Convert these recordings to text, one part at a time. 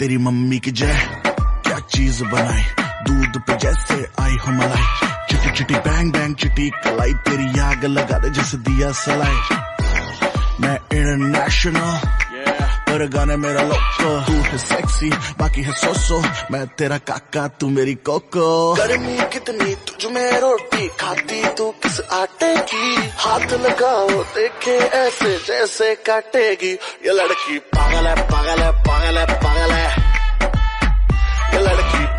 तेरी मम्मी की जय। क्या चीज़ बनाई? दूध पे जैसे आई हो मलाई। चिटी चिटी बैंग बैंग चिटी कलाई तेरी आग लगा दे जैसे दिया सलाई। मैं इंटरनेशनल पर गाने मेरा लोको तू है सेक्सी बाकी है सोसो मैं तेरा काका, तू मेरी कोको गर्मी कितनी, तुझ में रोटी खाती, तू किस आटे की? हाथ लगाओ, देखे ऐसे जैसे काटेगी। ये लड़की पागल है पागल है पागल है पागल लड़की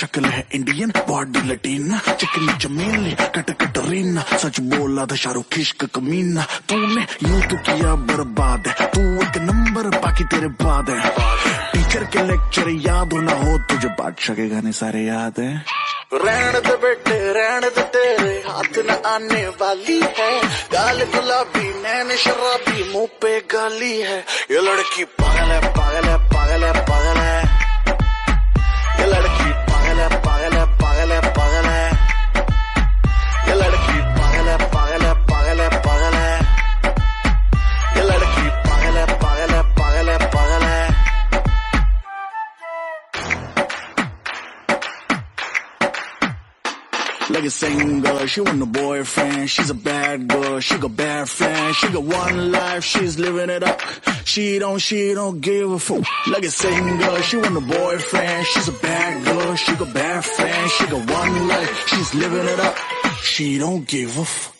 शक्ल है इंडियन बॉडी लटीना, चिकनी चमेली कट कटरीना सच बोला था शाहरुख इश्क कमीना। तूने यूँ तो किया बर्बाद है तू एक नंबर, बाकी तेरे बाद है। टीचर के लेक्चर याद हो ना हो तुझे, बादशाह के गाने सारे याद है। रहन दे बेटे, रहन दे तेरे, हाथ न आने वाली है। गाल गुलाबी, नैन शराबी, मुँह पे गाली है। ये लड़की पागल है पागल है पागल है पागल है। Like a singer. She want a boyfriend. She's a bad girl. She got bad friends. She got one life. She's living it up. She don't, she don't give a fuck. Like a singer. She want a boyfriend. She's a bad girl. She got bad friends. She got one life. She's living it up. She don't give a fuck.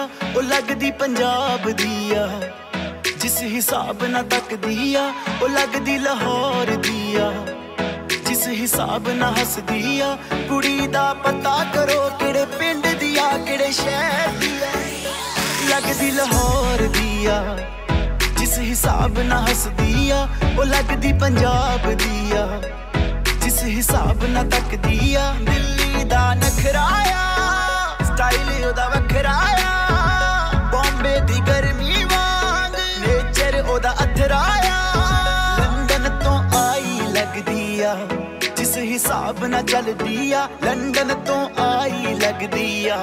ਲੱਗਦੀ ਆ ਉਹ ਲੱਗਦੀ ਪੰਜਾਬ ਦੀ ਆ। ਜਿਸ ਹਿਸਾਬ ਨਾਲ ਤੱਕਦੀ ਆ, ਉਹ ਲੱਗਦੀ ਲਾਹੌਰ ਦੀ ਆ। ਜਿਸ ਹਿਸਾਬ ਨਾਲ ਹੱਸਦੀ ਆ, ਕੁੜੀ ਦਾ ਪਤਾ ਕਰੋ ਕਿਹੜੇ ਪਿੰਡ ਦੀ ਆ, ਕਿਹੜੇ ਸ਼ਹਿਰ ਦੀ ਆ। ਲੱਗਦੀ ਲਾਹੌਰ ਦੀ ਆ। ਜਿਸ ਹਿਸਾਬ ਨਾਲ ਹੱਸਦੀ ਆ, ਉਹ ਲੱਗਦੀ ਪੰਜਾਬ ਦੀ ਆ। ਜਿਸ ਹਿਸਾਬ ਨਾਲ ਤੱਕਦੀ ਆ, ਦਿੱਲੀ ਦਾ ਨਖਰਾਇਆ ਆ। ਸਟਾਈਲ ਉਹਦਾ ਵੱਖਰਾ ਉਹਦਾ ਅਥਰਾ ਲੰਡਨ ਤੋਂ ਆਈ ਲੱਗਦੀ ਆ, ਜਿਸ ਹਿਸਾਬ ਨਾਲ ਚੱਲਦੀ ਆ। ਲੰਡਨ ਤੋਂ ਆਈ ਲੱਗਦੀ ਆ,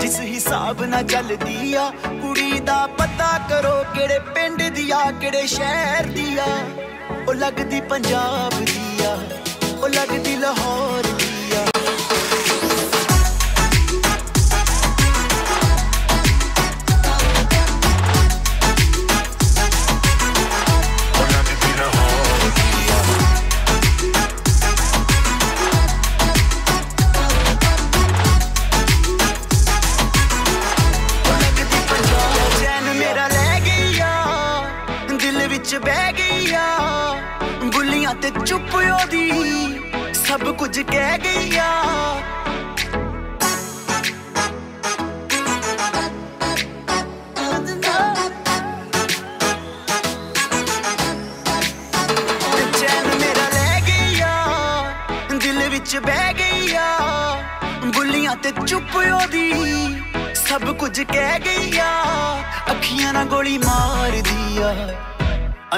ਜਿਸ ਹਿਸਾਬ ਨਾਲ ਚੱਲਦੀ ਆ। ਕੁੜੀ ਦਾ ਪਤਾ ਕਰੋ ਕਿਹੜੇ ਪਿੰਡ ਦੀ ਆ, ਕਿਹੜੇ ਸ਼ਹਿਰ ਦੀ ਆ। ਉਹ ਲੱਗਦੀ ਪੰਜਾਬ ਦੀ ਆ, ਉਹ ਲੱਗਦੀ ਲਾਹੌਰ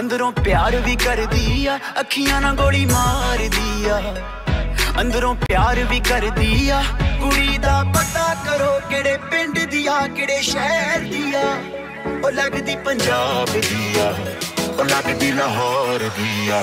ਅੰਦਰੋਂ ਪਿਆਰ ਵੀ ਕਰਦੀ ਆ, ਅੱਖੀਆਂ ਨਾਲ ਗੋਲੀ ਮਾਰਦੀ ਆ। ਅੰਦਰੋਂ ਪਿਆਰ ਵੀ ਕਰਦੀ ਆ, ਕੁੜੀ ਦਾ ਪਤਾ ਕਰੋ ਕਿਹੜੇ ਪਿੰਡ ਦੀ ਆ, ਕਿਹੜੇ ਸ਼ਹਿਰ ਦੀ ਆ। ਉਹ ਲੱਗਦੀ ਪੰਜਾਬ ਦੀ ਆ, ਉਹ ਲੱਗਦੀ ਲਾਹੌਰ ਦੀ ਆ।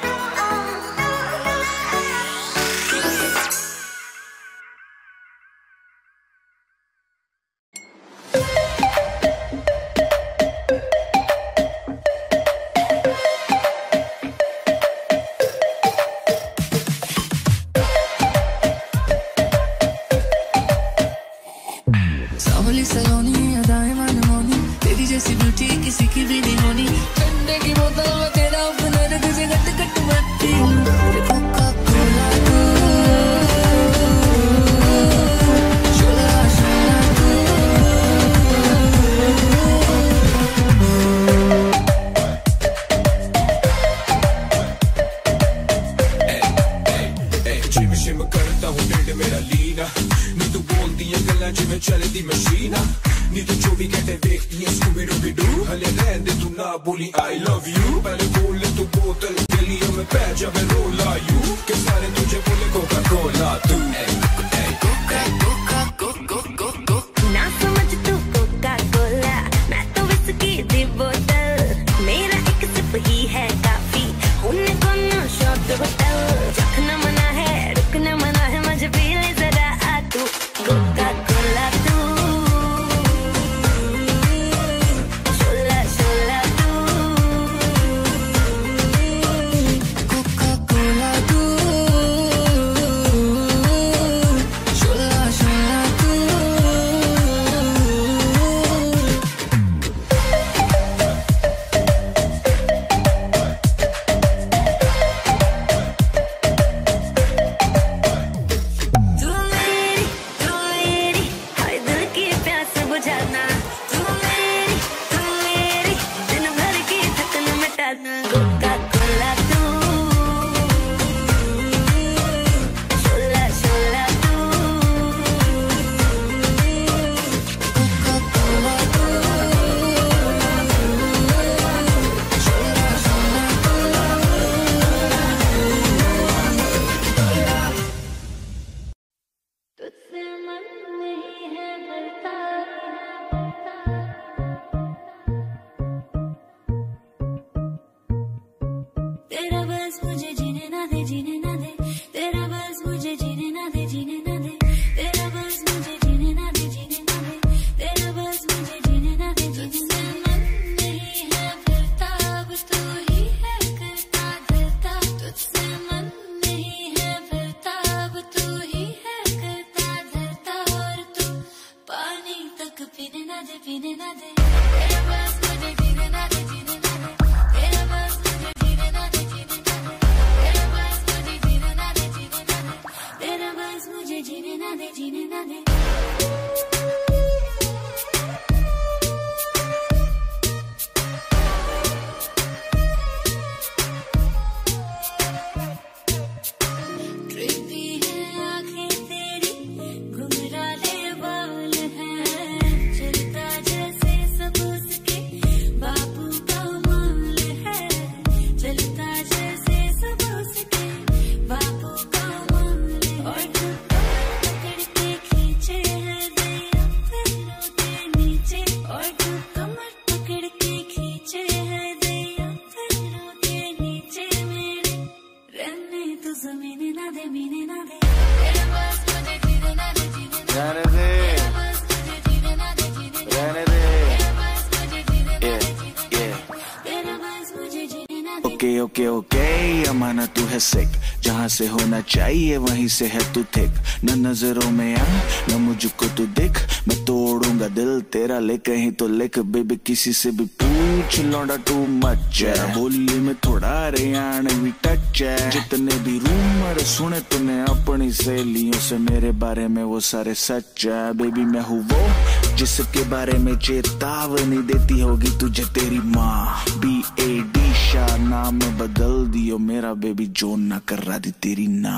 से है तू थिक न नज़रों में आ न मुझको तू देख। मैं तोड़ूँगा दिल तेरा ले कहीं तो लिख। बेबी किसी से भी पूछ लौटा टू मच है। बोली में थोड़ा हरियाणवी टच है। जितने भी रूमर सुने तूने अपनी सहेलियों से मेरे बारे में वो सारे सच है। बेबी मैं हूँ वो जिसके बारे में चेतावनी देती होगी तुझे तेरी माँ। बी ए डी शाह नाम बदल दियो। मेरा बेबी जो ना कर रहा दी तेरी ना।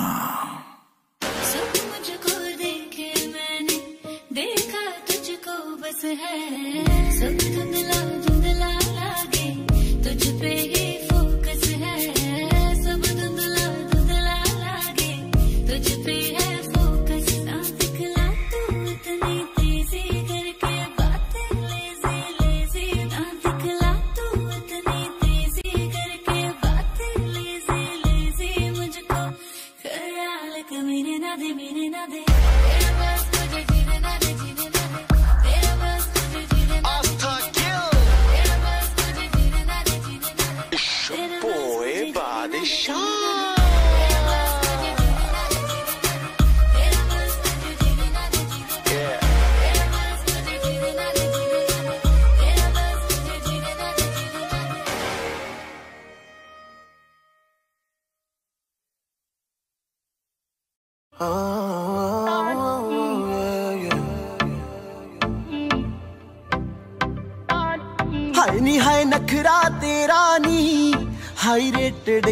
है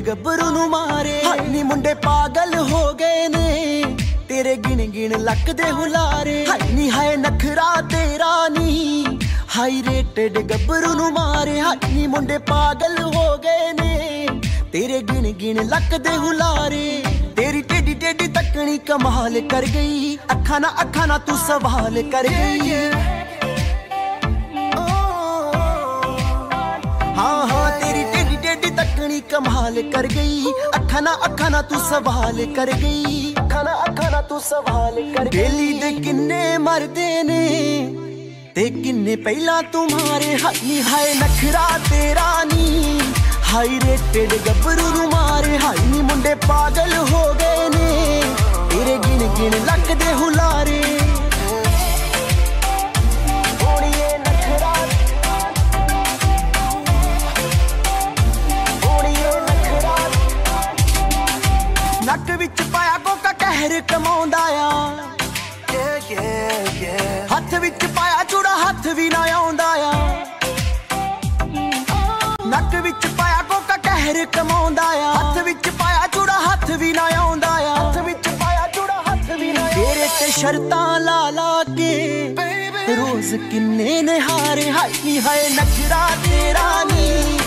ਗੱਭਰੂ ਨੂੰ ਮਾਰੇ ਹਾਏ ਮੁੰਡੇ ਪਾਗਲ ਹੋ ਗਏ ਨੇ ਤੇਰੇ ਗਿਣ ਗਿਣ ਲੱਕ ਦੇ ਹੁਲਾਰੇ ਹਾਏ ਨੀ ਨਖਰਾ ਤੇਰਾ ਨੀ ਹਾਈ ਰੇਟਡ ਗੱਭਰੂ ਨੂੰ ਮਾਰੇ ਹਾਏ ਮੁੰਡੇ ਪਾਗਲ ਹੋ ਗਏ ਨੇ ਤੇਰੇ ਗਿਣ ਗਿਣ ਲੱਕ ਦੇ ਹੁਲਾਰੇ ਤੇਰੀ ਟੇਡੀ ਟੇਡੀ ਤੱਕਣੀ ਕਮਾਲ ਕਰ ਗਈ ਅੱਖਾਂ ਨਾ ਅੱਖਾਂ ਨਾ ਤੂੰ ਸਵਾਲ ਕਰ ਗਈ ਹਾਂ ਹਾਂ ਤੱਕਣੀ ਕਮਾਲ ਕਰ ਗਈ। ਅੱਖਾਂ ਨਾ ਅੱਖਾਂ ਨਾ ਤੂੰ ਸਵਾਲ ਕਰ ਗਈ। ਅੱਖਾਂ ਨਾ ਅੱਖਾਂ ਨਾ ਤੂੰ ਸਵਾਲ ਕਰ ਗਈ। ਬੇਲੀ ਦੇ ਕਿੰਨੇ ਮਰਦੇ ਨੇ ਤੇ ਕਿੰਨੇ ਪਹਿਲਾਂ ਤੁਮਾਰੇ ਹਾਈ ਹਾਏ ਨਖਰਾ ਤੇਰਾ ਨੀ। ਹਾਈ ਰੇਟਡ ਗੱਭਰੂ ਨੂੰ ਮਾਰੇ। ਹਾਈ ਨੀ ਮੁੰਡੇ ਪਾਗਲ ਹੋ ਗਏ ਨੇ। ਤੇਰੇ ਗਿਣ ਗਿਣ ਲੱਕਦੇ ਹੁਲਾਰੇ। ਨੱਕ ਵਿੱਚ ਪਾਇਆ ਕੋਕਾ ਕਹਿਰ ਕਮਾਉਂਦਾ ਆ। ਹੱਥ ਵਿੱਚ ਪਾਇਆ ਚੂੜਾ ਹੱਥ ਵੀ ਨਾ ਆਉਂਦਾ ਆ। ਨੱਕ ਵਿੱਚ ਪਾਇਆ ਕੋਕਾ ਕਹਿਰ ਕਮਾਉਂਦਾ ਆ। ਹੱਥ ਵਿੱਚ ਪਾਇਆ ਚੂੜਾ ਹੱਥ ਵੀ ਨਾ ਆਉਂਦਾ ਆ। ਹੱਥ ਵਿੱਚ ਪਾਇਆ ਚੂੜਾ ਹੱਥ ਵੀ ਨਾ ਤੇਰੇ ਤੇ ਸ਼ਰਤਾਂ ਲਾ ਲਾ ਕੇ ਰੋਜ਼ ਕਿੰਨੇ ਨੇ ਹਾਰੇ ਹਾਈ ਹਾਏ ਨਖਰਾ ਤੇਰਾ ਨੀ।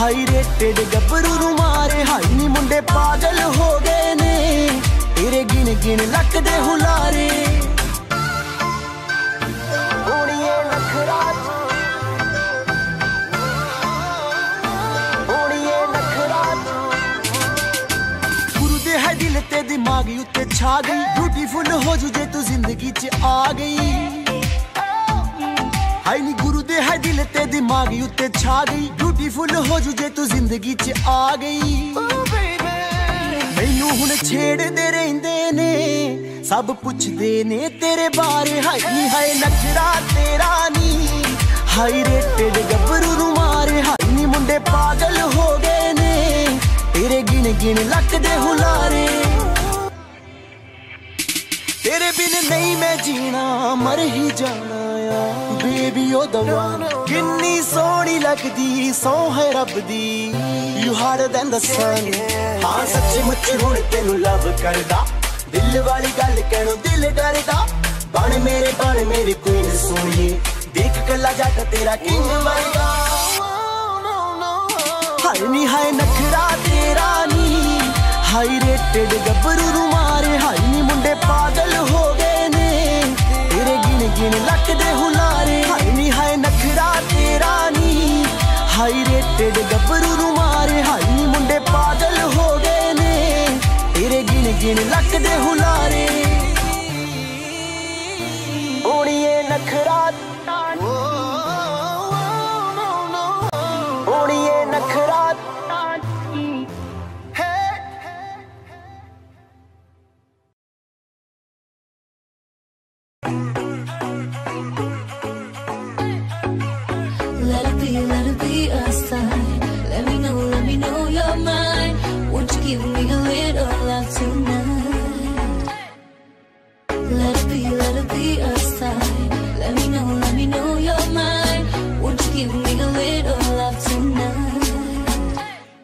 ਹਾਈ ਰੇਟਡ ਗੱਭਰੂ ਨੂੰ ਮਾਰੇ। ਹਾਈ ਨੀ ਮੁੰਡੇ ਪਾਗਲ ਹੋ ਗਏ ਨੇ। ਤੇਰੇ ਗਿਣ ਗਿਣ ਲੱਕ ਦੇ ਹੁਲਾਰੇ। ਓੜੀਏ ਨਖਰਾ। ਓੜੀਏ ਨਖਰਾ। ਗੁਰੂ ਦੇ ਹੈ ਦਿਲ ਤੇ ਦਿਮਾਗ ਉੱਤੇ ਛਾ ਗਈ। ਬਿਊਟੀਫੁਲ ਹੋ ਜੂ ਜੇ ਤੂੰ ਜ਼ਿੰਦਗੀ 'ਚ ਆ ਗਈ। ਹਾਈ ਨੀ ਗੁਰੂ ਦੇ ਹੈ ਦਿਲ ਤੇ ਦਿਮਾਗ ਉੱਤੇ ਛਾ ਗਈ। ਬਿਊਟੀਫੁਲ ਹੋ ਜੂ ਜੇ ਤੂੰ ਜ਼ਿੰਦਗੀ 'ਚ ਆ ਗਈ। ਮੈਨੂੰ ਹੁਣ ਛੇੜਦੇ ਰਹਿੰਦੇ ਨੇ ਸਭ ਪੁੱਛਦੇ ਨੇ ਤੇਰੇ ਬਾਰੇ। ਹਾਈ ਨੀ ਹਾਏ ਨਖਰਾ ਤੇਰਾ ਨੀ ਹਾਈ ਰੇਟਡ ਗੱਭਰੂ ਨੂੰ ਮਾਰੇ। ਹਾਈ ਨੀ ਮੁੰਡੇ ਪਾਗਲ ਹੋ ਗਏ ਨੇ ਤੇਰੇ ਗਿਣ ਗਿਣ ਲੱਕ ਦੇ ਹੁਲਾਰੇ। ਤੇਰੇ ਬਿਨ ਨਹੀਂ ਮੈਂ ਜੀਣਾ, ਮਰ ਹੀ ਜਾਣਾ ਆ। ਬੇਬੀ, ਉਹ ਦਵਾ ਕਿੰਨੀ ਸੋਹਣੀ ਲੱਗਦੀ, ਸੋ ਹੈ ਰੱਬ ਦੀ। You harder than the sun ਹਾਂ, ਸੱਚੀ ਮੁੱਚੀ ਹੁਣ ਤੈਨੂੰ ਲਵ ਕਰਦਾ। ਦਿਲ ਵਾਲੀ ਗੱਲ ਕਹਿਣੋਂ ਦਿਲ ਡਰਦਾ। ਬਣ ਮੇਰੇ, ਬਣ ਮੇਰੀ ਕੁਈਨ ਸੋਹਣੀਏ ਦੇਖ ਕੱਲਾ ਜੱਟ ਤੇਰਾ ਕਿੰਗ ਵਰਗਾ। ਹਾਏ ਨੀ, ਹਾਏ ਨਖਰਾ ਤੇਰਾ ਨੀ। ਹਾਈ ਰੇਟਡ ਗੱਭਰੂ ਨੂੰ ਮੁੰਡੇ ਪਾਗਲ ਹੋ ਗਏ ਨੇ। ਤੇਰੇ ਗਿਣ ਗਿਣ ਲੱਕ ਹੁਲਾਰੇ। ਹਾਈ ਨੀ, ਹਾਏ ਨਖਰਾ ਤੇਰਾ ਨੀ। ਹਾਈ ਰੇਟਡ ਗੱਭਰੂ ਨੂੰ ਮਾਰੇ। ਹਾਈ ਨੀ, ਮੁੰਡੇ ਪਾਗਲ ਹੋ ਗਏ ਨੇ। ਤੇਰੇ ਗਿਣ ਗਿਣ ਲੱਕਦੇ ਹੁਲਾਰੇ। ਓੜੀਏ ਨਖਰਾ। ਓੜੀਏ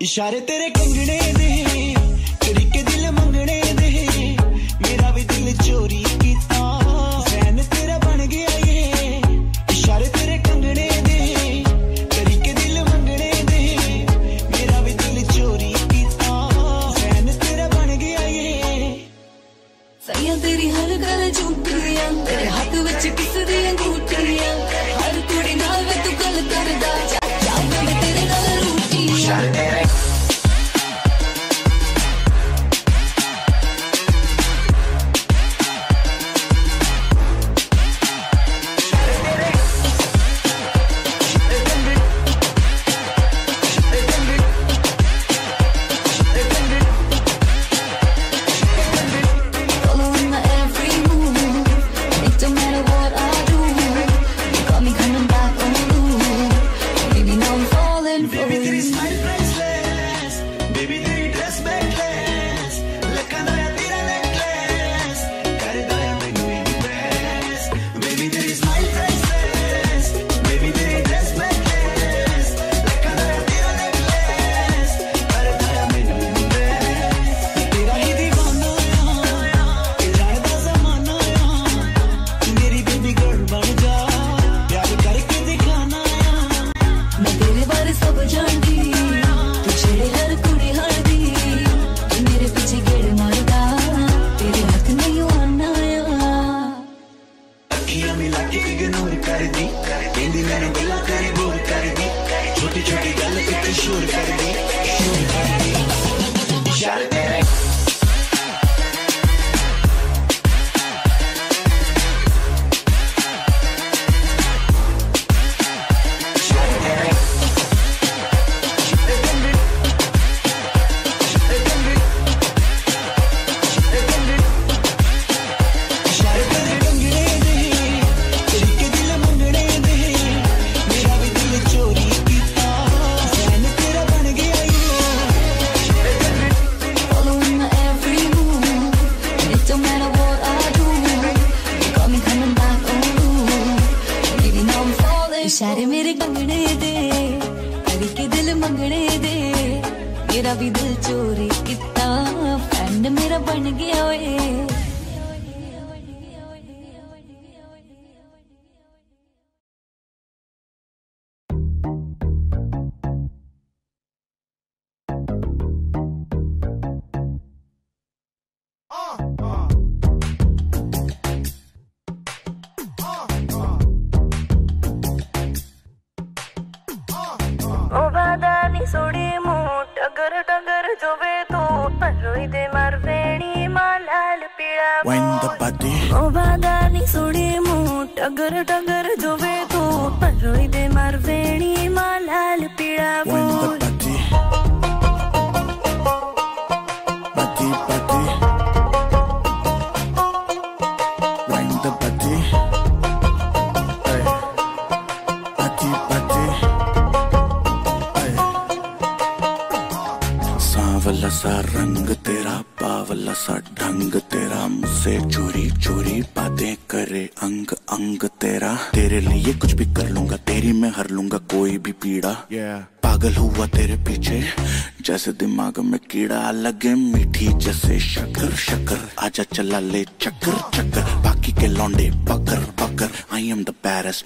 इशारे तेरे कंगने दे चढ़ी के दिल मंगने दे मेरा भी दिल चोरी कीता। फ़ैन तेरा बन गया ये, इशारे तेरे कंगने दे के दिल मंगने दे मेरा भी दिल चोरी कीता। फ़ैन तेरा बन गया ये। सैया तेरी हर गल झूठी तेरे हाथ विच किस दी अंगूठी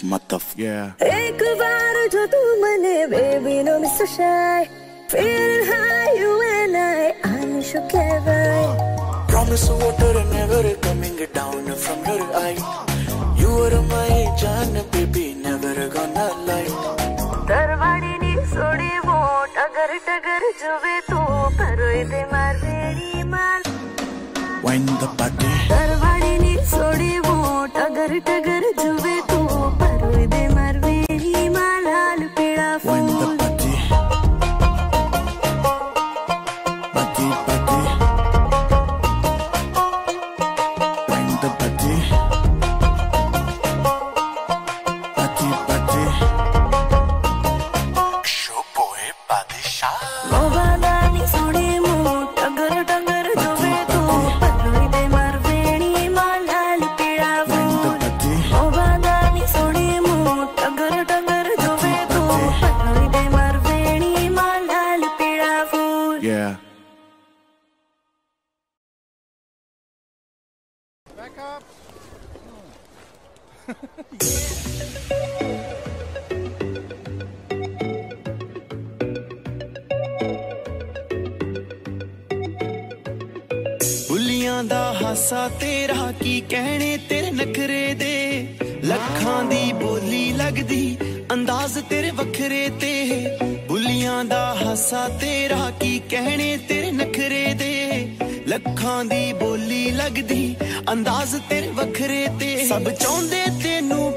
motherfucker. up. ਬੁੱਲੀਆਂ ਦਾ ਹਾਸਾ ਤੇਰਾ ਕੀ ਕਹਿਣੇ ਤੇਰੇ ਨਖਰੇ ਦੇ ਲੱਖਾਂ ਦੀ ਬੋਲੀ ਲੱਗਦੀ, ਅੰਦਾਜ਼ ਤੇਰੇ ਵੱਖਰੇ ਤੇ ਬੁੱਲੀਆਂ ਦਾ ਹਾਸਾ ਤੇਰਾ ਕੀ ਕਹਿਣੇ ਤੇਰੇ ਨਖਰੇ ਦੇ ਲੱਖਾਂ ਦੀ ਬੋਲੀ ਲੱਗਦੀ ਅੰਦਾਜ਼ ਤੇਰੇ ਵੱਖਰੇ ਤੇ ਸਭ ਚਾਹੁੰਦੇ ਤੈਨੂੰ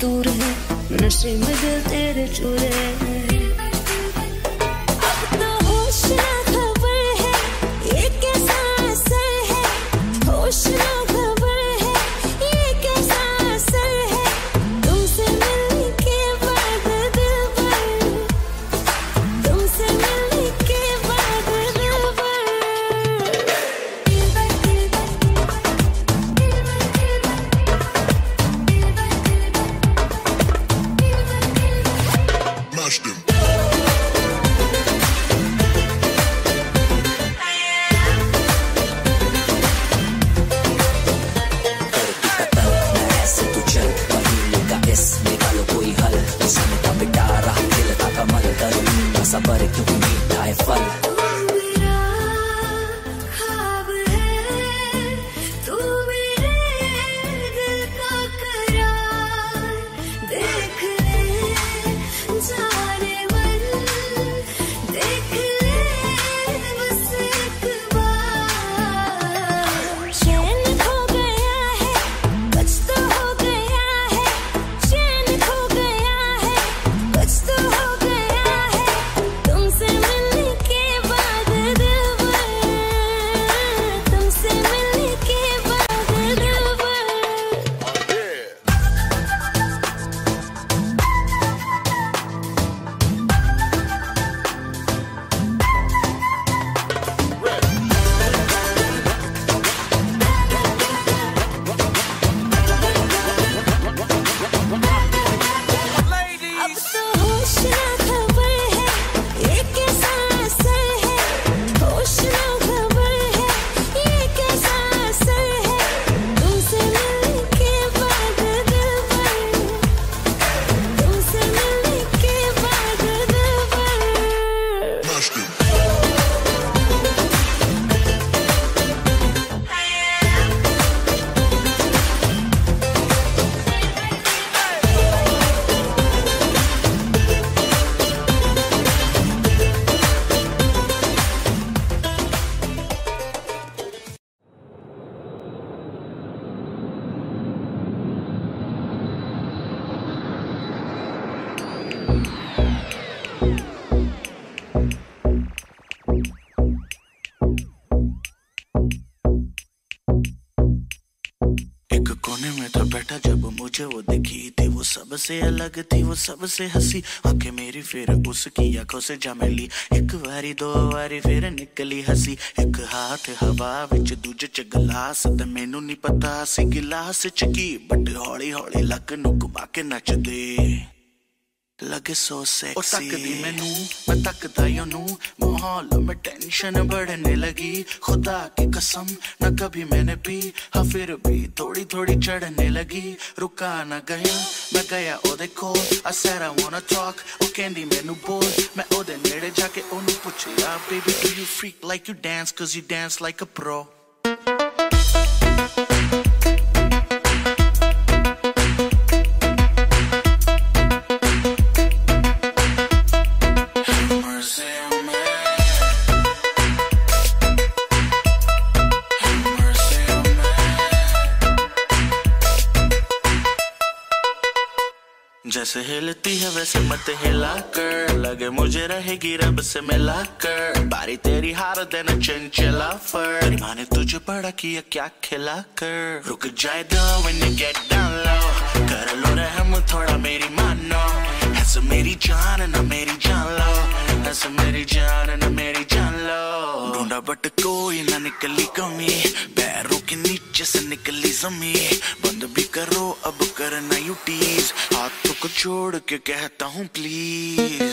दूर है नशे में दिल तेरे चूरे वो सबसे अलग थी वो सबसे हंसी आंखें मेरी फिर उसकी आंखों से जा मिली एक बारी दो बारी फिर निकली हंसी एक हाथ हवा विच दूजे च गलास ते मैनू नहीं पता सी गिलास च की बट हौली हौली लक नु घुमा के नचदे लगे सो सेक्सी ਉਹ ਤੱਕਦੀ ਮੈਨੂੰ ਮੈਂ ਤੱਕਦਾ ਹੀ ਉਹਨੂੰ ਮਾਹੌਲ में टेंशन बढ़ने लगी खुदा की कसम न कभी मैंने पी हाँ फिर भी थोड़ी थोड़ी चढ़ने लगी रुका न गया मैं गया ਉਹਦੇ ਕੋਲ I said I wanna talk ਉਹ ਕਹਿੰਦੀ ਮੈਨੂੰ ਬੋਲ ਮੈਂ ਉਹਦੇ ਨੇੜੇ ਜਾ ਕੇ ਉਹਨੂੰ ਪੁੱਛਿਆ baby do you freak like you dance cause you dance like a pro जैसे हिलती है, वैसे मत हिला कर। लगे मुझे रहेगी रब से मिला कर। बारी तेरी हार देना चंचला फर। तेरी माँ ने तुझे बड़ा किया क्या खिला कर? रुक जाए दो when you get down low कर लो रहम, थोड़ा मेरी मानो। ऐसे मेरी जान, ना मेरी जान लो। ऐसे मेरी जान ना मेरी जान लो। ढूंढा बट कोई ना निकली कमी। पैरों के नीचे से निकली जमी बंद भी करो, अब करना यू टीज हाथों को छोड़ के कहता हूँ प्लीज़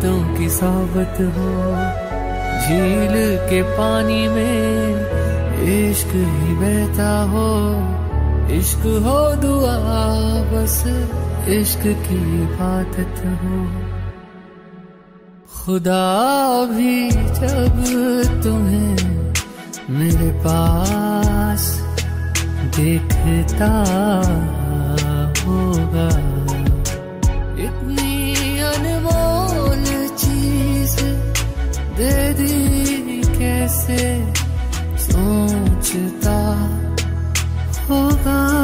बातों की सावत हो। झील के पानी में इश्क ही बहता हो। इश्क हो दुआ, बस इश्क की बात हो। खुदा भी जब तुम्हें मेरे पास देखता कैसे सोचता होगा।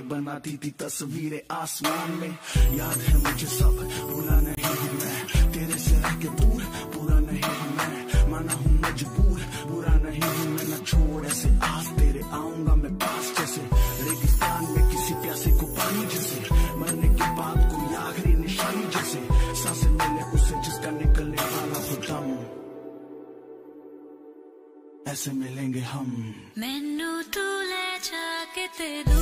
के बनाती थी तस्वीरें आसमान में। याद है मुझे सब बुरा नहीं हूँ मैं। तेरे से रह के दूर बुरा नहीं हूँ मैं। माना हूँ मजबूर बुरा नहीं हूँ मैं। न छोड़ ऐसे आस तेरे आऊँगा मैं पास। जैसे रेगिस्तान में किसी प्यासे को पानी जैसे, मरने के बाद कोई आखिरी निशानी जैसे। साँसें मिले उसे जिसका निकलने वाला होता ऐसे मिलेंगे हम। मैनू तू ले जाके तेरू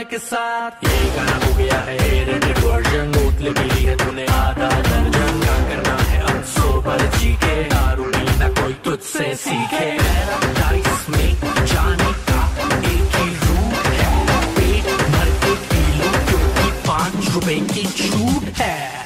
वाले के साथ। ये गाना हो गया है एडिटेड वर्जन मिली है तूने आधा दर्जन। क्या करना है अब सोबर जी के दारूनी ना कोई तुझसे सीखे। पैराडाइज में जाने का एक ही रूट है। पेट भर के पी लो क्योंकि पाँच रुपए की छूट है।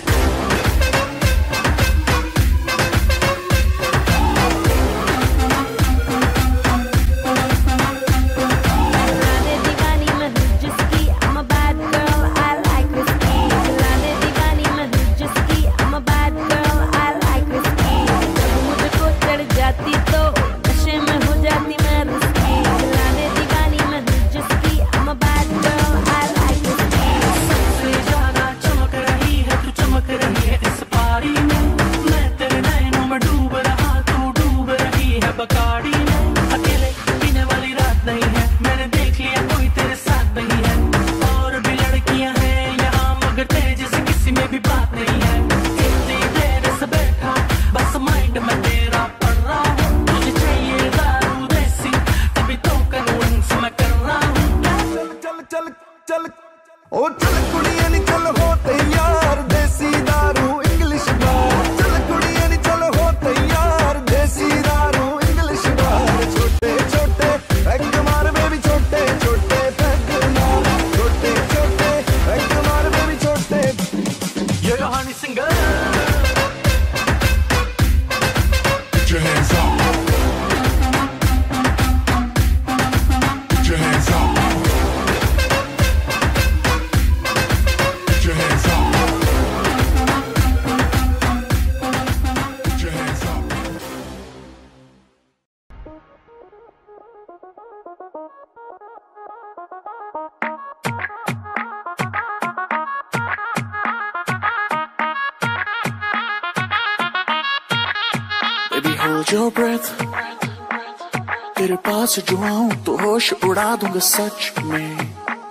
मांग सच में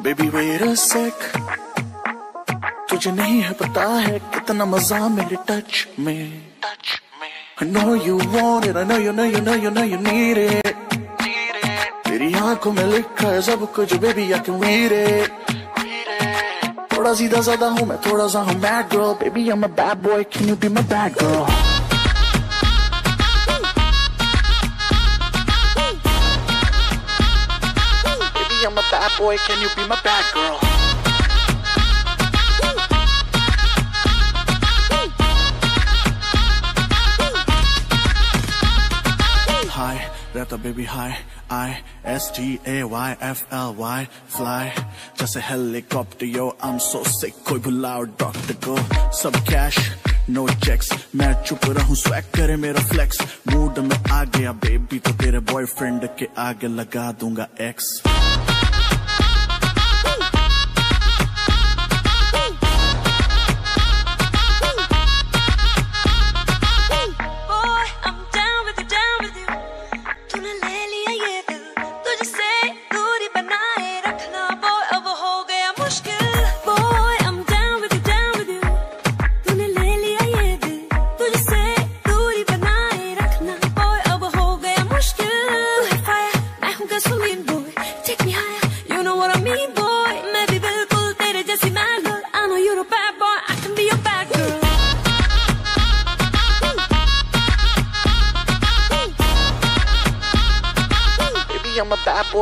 बेबी वेर सेक तुझे नहीं है पता है कितना मज़ा मेरे टच में टच में I know you want it, I know you know you know you know you need it. Need it. तेरी आँखों में लिखा है सब कुछ baby I can read it. Read it. थोड़ा सीधा साधा हूँ मैं थोड़ा सा हूँ bad girl baby I'm a bad boy can you be my bad girl boy, can you be my bad girl? Hi, rap the baby hi. I S T A Y F L Y fly. Just a helicopter, yo. I'm so sick. कोई बुलाओ doctor go. Sub cash, no checks. मैं चुप रहूं swag करे मेरा flex. Mood में आ गया baby तो तेरे बॉयफ्रेंड के आगे लगा दूंगा एक्स.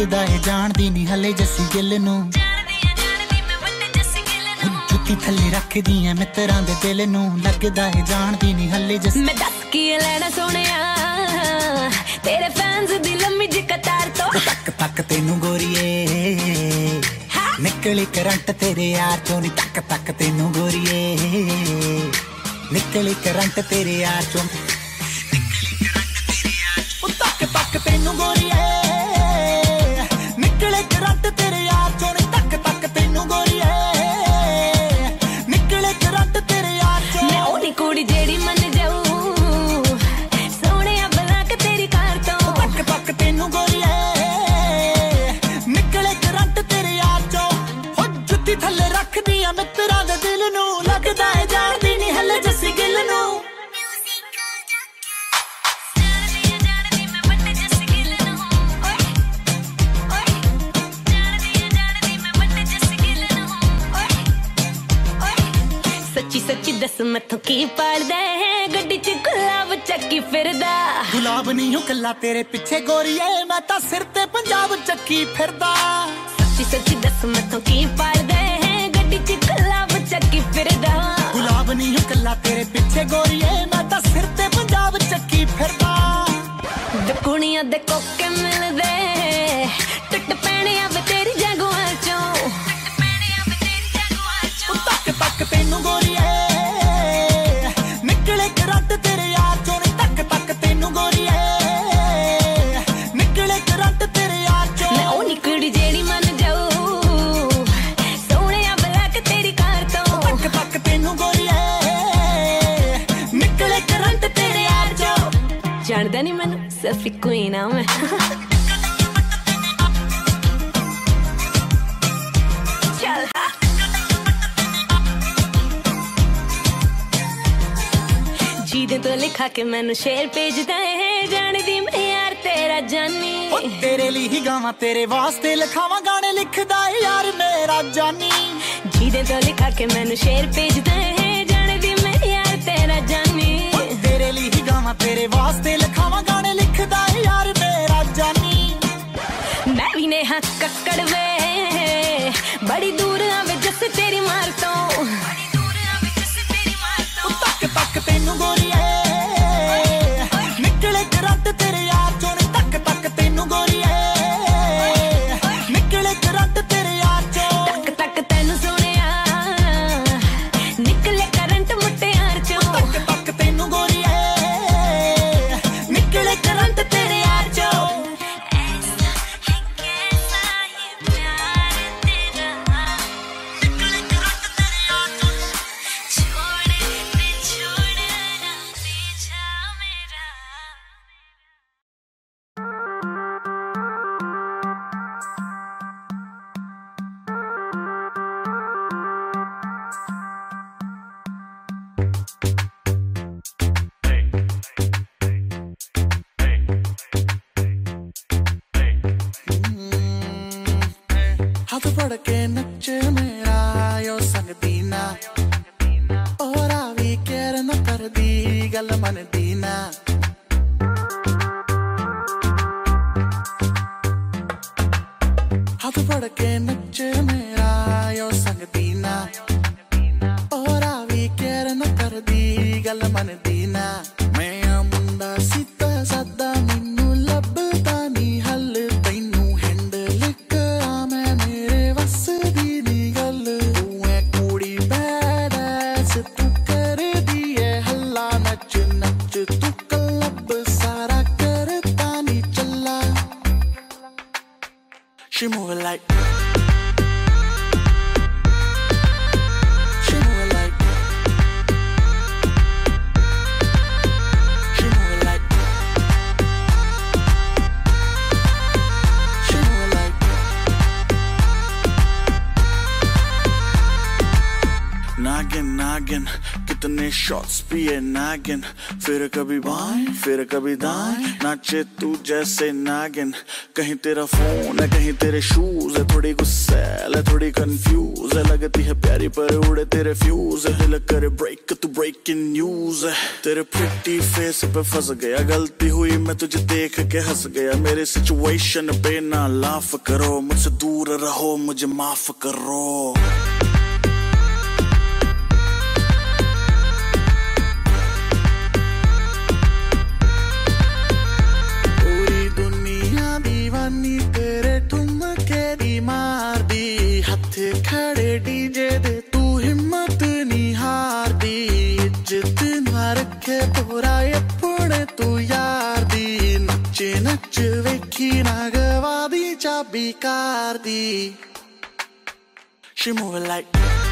ਦਿੱਕਦਾ ਏ ਜਾਣਦੀ ਨਹੀਂ ਹੱਲੇ ਜੱਸੀ ਗਿੱਲ ਨੂੰ। ਜੁੱਤੀ ਥੱਲੇ ਰੱਖਦੀ ਐ ਮਿੱਤਰਾਂ ਦੇ ਦਿਲ ਨੂੰ। ਲੱਗਦਾ ਏ ਜਾਣਦੀ ਨਹੀਂ ਹੱਲੇ ਜੱਸੀ। ਮੈਂ ਦੱਸ ਕੀ ਲੈਣਾ ਸੋਹਣਿਆ? ਤੇਰੇ ਫੈਨਸ ਦੀ ਲੰਮੀ ਜਿਹੀ ਕਤਾਰ ਤੋਂ। ਤੱਕ ਤੱਕ ਤੈਨੂੰ ਗੋਰੀਏ। ਨਿਕਲੀ ਕਰੰਟ ਤੇਰੇ ਯਾਰ ਚੋਂ ਨਹੀਂ ਤੱਕ ਤੱਕ ਤੈਨੂੰ ਗੋਰੀਏ। ਨਿਕਲੀ ਕਰੰਟ ਤੇਰੇ ਯਾਰ ਚੋਂ गोरी माता सिर ते पंजाब चक्की फिर सची सची दस मैथों की पाल नहीं हूँ कला तेरे पिछे गोरी है। मैं सिर ते पंजाब चक्की फिर कुड़िया देखो के you know? जीदे तो लिखा के मैनू शेर भेज दी यार तेरा जानी। ओ तेरे लिए ही गावा तेरे वास्ते लिखावा गाने लिखदा यार मेरा जानी। जीदे तो लिखा के मैनू शेर भेज दे जाने दी मैं यार तेरा जानी। ओ तेरे लिए ही गावा तेरे वास्ते लिखावा गाने लिख ਲਿਖਦਾ ਏ ਯਾਰ ਮੇਰਾ ਜਾਨੀ ਮੈਂ ਵੀ ਨੇ ਹੱਕ ਕੱਕੜ ਵੇ ਬੜੀ ਦੂਰ ਆਵੇ ਜੱਸ ਤੇਰੀ ਮਾਰ ਤੋਂ ਤੱਕ ਤੱਕ ਤੈਨੂੰ ਗੋਰੀਏ ਨਿਕਲੇ ਕਰੰਟ ਤੇਰੇ कभी बाएँ, फिर कभी दाएँ। नाचे तू जैसे नागिन। कहीं तेरा फ़ोन है, कहीं तेरे शूज़ है। थोड़ी गुस्सैल है, थोड़ी कंफ्यूज है। लगती है प्यारी, पर उड़े तेरे फ्यूज है। दिल करे ब्रेक तू ब्रेकिंग न्यूज़ है। तेरे प्रिटी फेस पे फंस गया। गलती हुई, मैं तुझे देख के हंस गया। मेरे सिचुएशन पे ना लाफ करो। मुझसे दूर रहो, मुझे माफ़ करो। Bacardi. She moving like.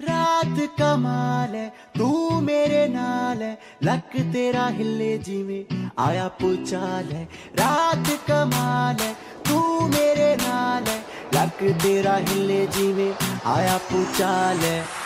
रात कमाल है, तू मेरे नाल है, लक तेरा हिले जीवे, आया पुचाल है। रात कमाल है, तू मेरे नाल है, लक तेरा हिले जीवे, आया पुचाल है।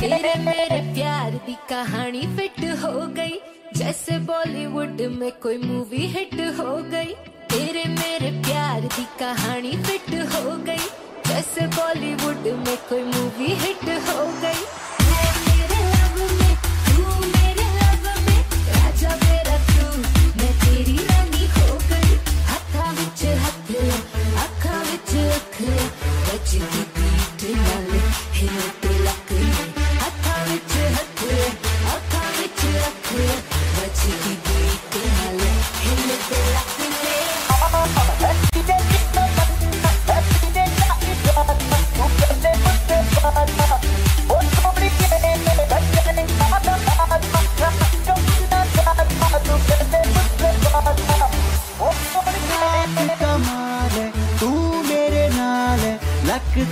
तेरे मेरे प्यार की कहानी फिट हो गई। जैसे बॉलीवुड में कोई मूवी हिट हो गई। तेरे मेरे प्यार की कहानी फिट हो गई। जैसे बॉलीवुड में कोई मूवी हिट हो गई। Jiggy, Dinale, Hinote.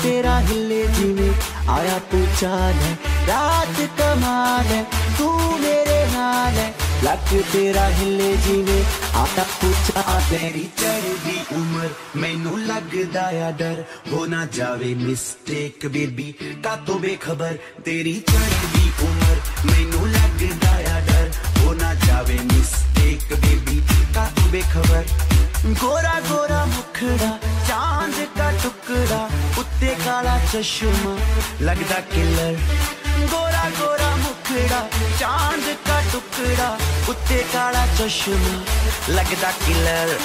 तेरा हिले जीवे आया तू चाल है, रात कमाल है, तू मेरे नाल है। लक तेरा हिले जीवे, आता पूछा तेरी चढ़दी उम्र मैनू लगदा या डर, हो ना जावे मिस्टेक बेबी का तो बेखबर। तेरी चढ़दी उम्र मैनू लगदा या डर, हो ना जावे मिस्टेक बेबी का तो बेखबर। गोरा गोरा मुखड़ा, चाँद का टुकड़ा उत्ते काला चश्मा, लगदा किलर। गोरा गोरा मुखड़ा, चाँद का टुकड़ा उत्ते काला चश्मा, लगदा किलर।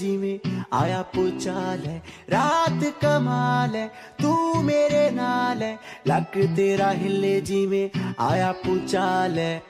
जी में आया पुचाल है, रात कमाल है, तू मेरे नाल है लक तेरा हिले जी में आया पुचाल है।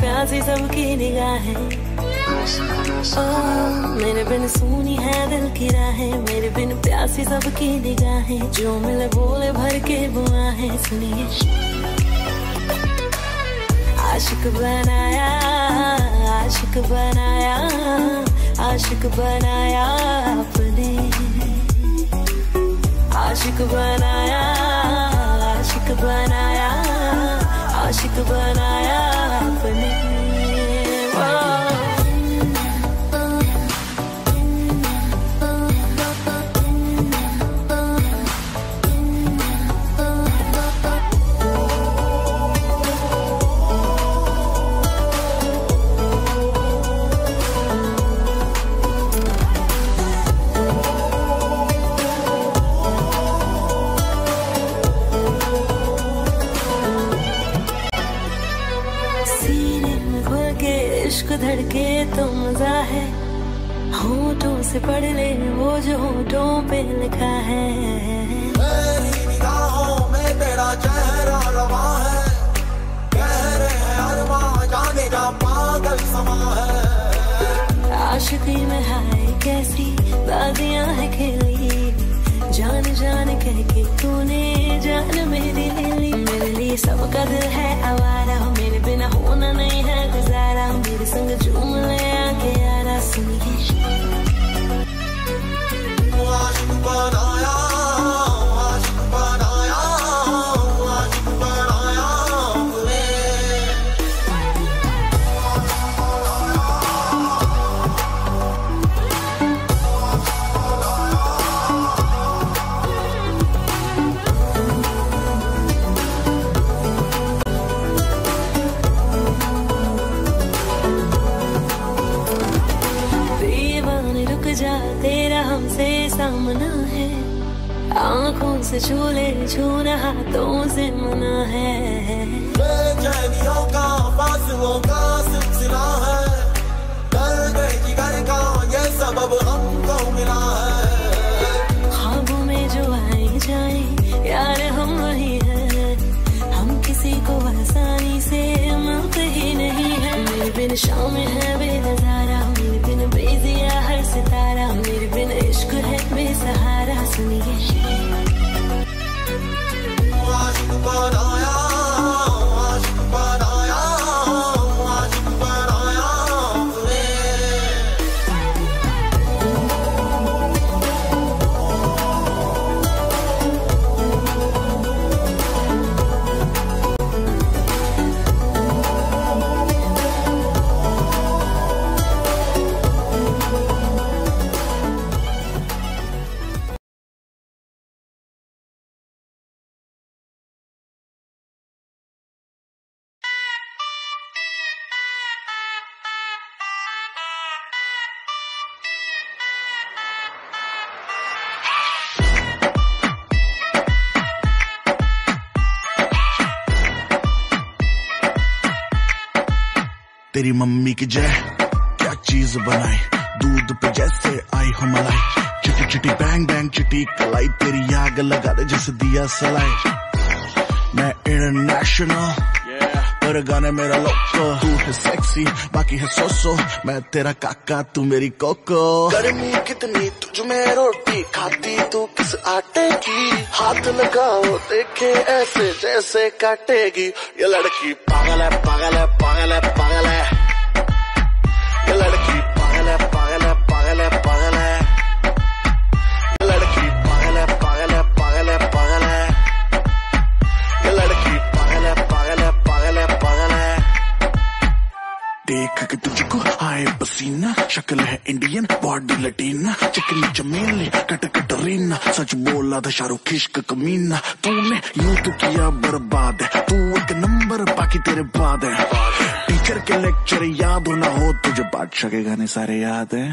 प्यासी सबकी निगाहें। ओ, मेरे बिन सुनी है दिल की राहें। मेरे बिन प्यासी सबकी निगाहें। जो मिले बोले भर के बुआ है सुनिए। आशिक बनाया आशिक बनाया आशिक बनाया अपने। आशिक बनाया आशिक बनाया। आशिक बनाया अपने मज़ा है। होठों से पढ़ ले वो जो होठों पे लिखा है। मेरी निगाहों में तेरा चेहरा रवा है अरमां जाने का पागल समा है आशिकी में कैसी बादियाँ है खेली। जान जान कह के तूने जान मेरी ले ली। मेरे लिए सबका है, आवारा मेरे बिना होना नहीं है। गुजारा मेरे संग झूम ले आके यारा सुनिए बनाया छूले छूना हाथों से मना है। बेचैनियों का फासलों का सिलसिला है। दर्द की घर का ये सबब हमको मिला है। ख्वाबों में जो आए जाए यार हम वही हैं। हम किसी को आसानी से मिलते ही नहीं है। मेरे बिन शाम है बेनजारा मेरे बिन बेजिया हर सितारा मेरे बिन इश्क है बेसहारा सुनिए। तेरी मम्मी की जय। क्या चीज़ बनाई दूध पे जैसे आई हो मलाई चिटी चिटी बैंग बैंग चिटी कलाई तेरी आग लगा दे जैसे दिया सलाई। मैं इंटरनेशनल पर गाने मेरा लोको तू है सेक्सी बाकी है सोसो मैं तेरा काका, तू मेरी कोको गर्मी कितनी तुझ में रोटी खाती, तू किस आटे की? हाथ लगाओ, देखे ऐसे जैसे काटेगी। ये लड़की पागल है पागल है पागल है पागल है लड़की पागल है पागल है पागल है पागल है आए शक्ल है इंडियन बॉडी लटीना, चिकनी चमेली कट कटरीना सच बोला था शाहरुख, इश्क कमीना। तूने यूँ तो किया बर्बाद है, तू एक नंबर, बाकी तेरे बाद है। टीचर के लेक्चर याद हो हो, तुझे बादशाह के गाने सारे याद है।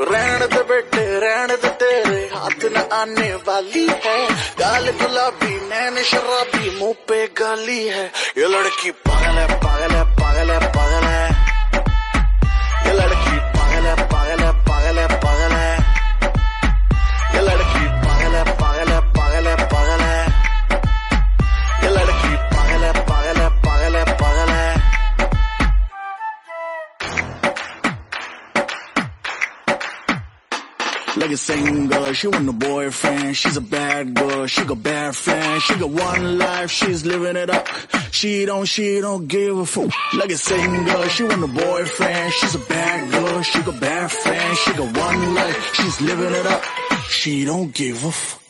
रहन दे बेटे, रहन दे तेरे, हाथ न आने वाली है। गाल गुलाबी, नैन शराबी, मुँह पे गाली है। ये लड़की पागल है पागल है पागल है पागल है। Like a single, she want a boyfriend. She's a bad girl, she got bad friends. She got one life, she's living it up. She don't, she don't give a fuck. Like a single, she want a boyfriend. She's a bad girl, she got bad friends. She got one life, she's living it up. She don't give a fuck.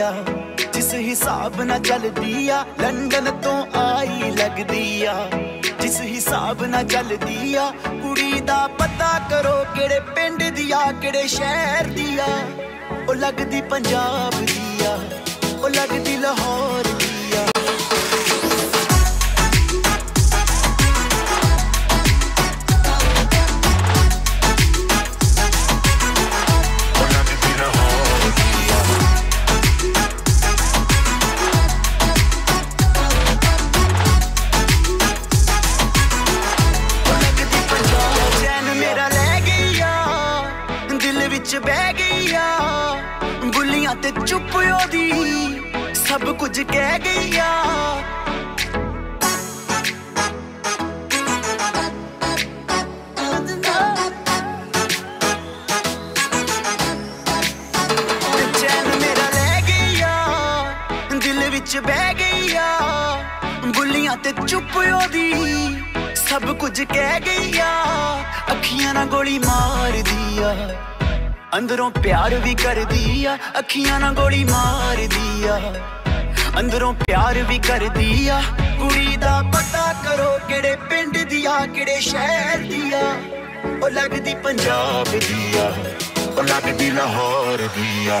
ਆ। ਜਿਸ ਹਿਸਾਬ ਨਾਲ ਚੱਲਦੀ ਆ, London ਤੋਂ ਆਈ ਲੱਗਦੀ ਆ। ਜਿਸ ਹਿਸਾਬ ਨਾਲ ਚੱਲਦੀ ਆ, ਕੁੜੀ ਦਾ ਪਤਾ ਕਰੋ ਕਿਹੜੇ ਪਿੰਡ ਦੀ ਆ, ਕਿਹੜੇ ਸ਼ਹਿਰ ਦੀ ਆ। ਉਹ ਲੱਗਦੀ ਪੰਜਾਬ ਦੀ ਆ, ਉਹ ਲੱਗਦੀ ਲਾਹੌਰ ਅੰਦਰੋਂ ਪਿਆਰ ਵੀ ਕਰਦੀ ਆ, ਅੱਖੀਆਂ ਨਾਲ ਗੋਲੀ ਮਾਰਦੀ ਆ। ਅੰਦਰੋਂ ਪਿਆਰ ਵੀ ਕਰਦੀ ਆ, ਕੁੜੀ ਦਾ ਪਤਾ ਕਰੋ ਕਿਹੜੇ ਪਿੰਡ ਦੀ ਆ, ਕਿਹੜੇ ਸ਼ਹਿਰ ਦੀ ਆ। ਉਹ ਲੱਗਦੀ ਪੰਜਾਬ ਦੀ ਆ, ਉਹ ਲੱਗਦੀ ਲਾਹੌਰ ਦੀ ਆ।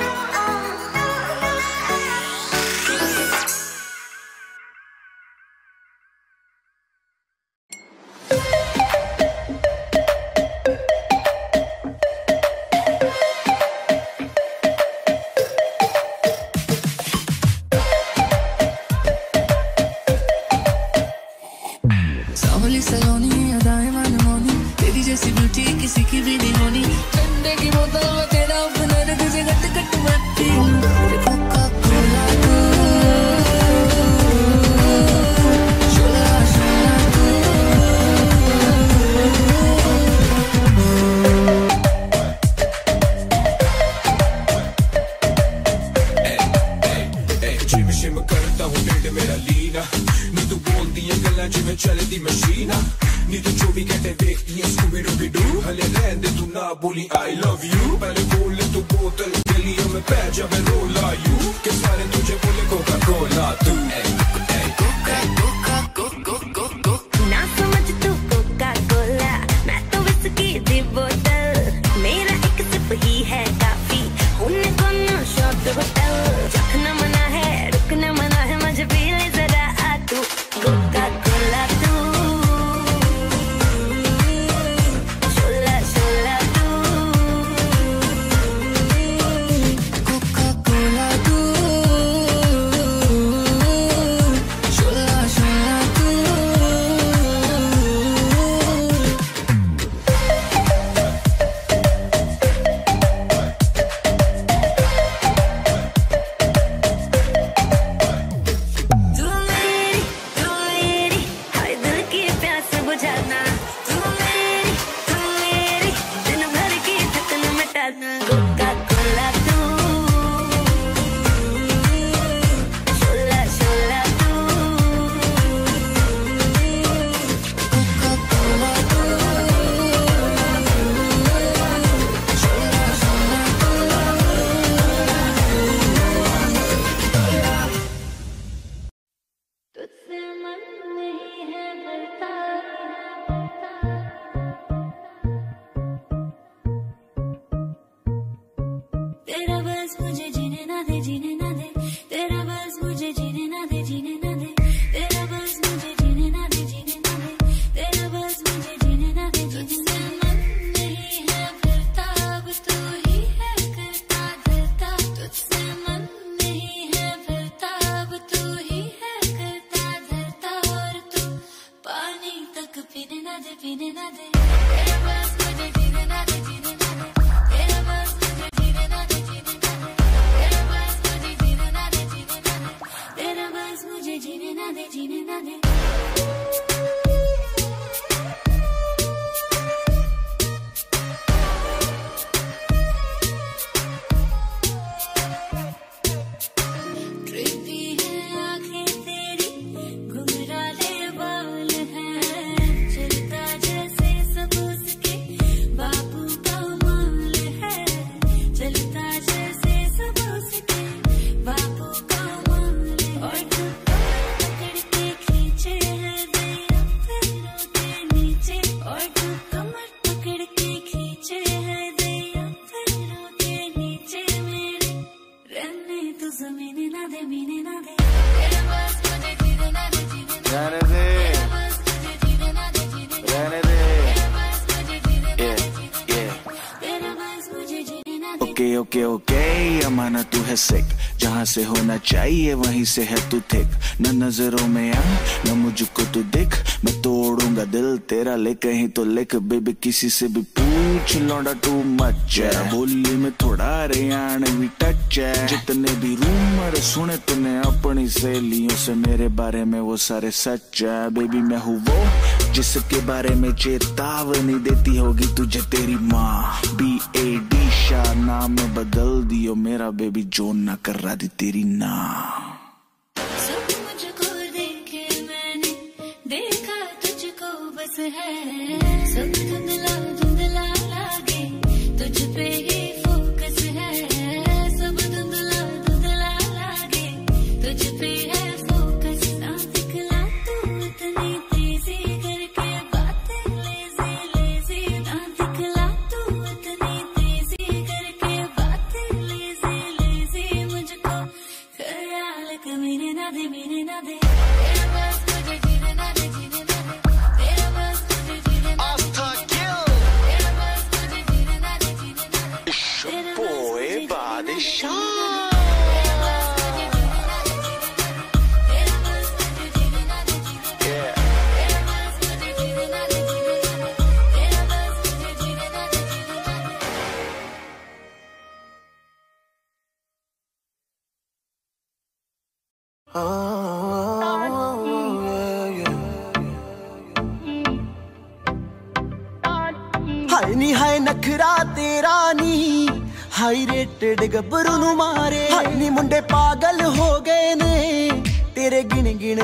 से है तू थिक न नज़रों में आ न मुझको तू दिख। मैं तोड़ूँगा दिल तेरा ले कहीं तो लिख बेबी किसी से भी पूछ लौंडा टू मच है बोली में थोड़ा हरियाणवी टच है। जितने भी रूमर सुने तूने अपनी सहेलियों से। मेरे बारे में वो सारे सच है। बेबी मैं हूँ वो जिसके बारे में चेतावनी देती होगी तुझे तेरी माँ। बी ए डी शाह नाम बदल दियो। मेरा बेबी जोन ना कर रहा दी तेरी ना। है। सब धुंधला धुंधला लागे तुझ पे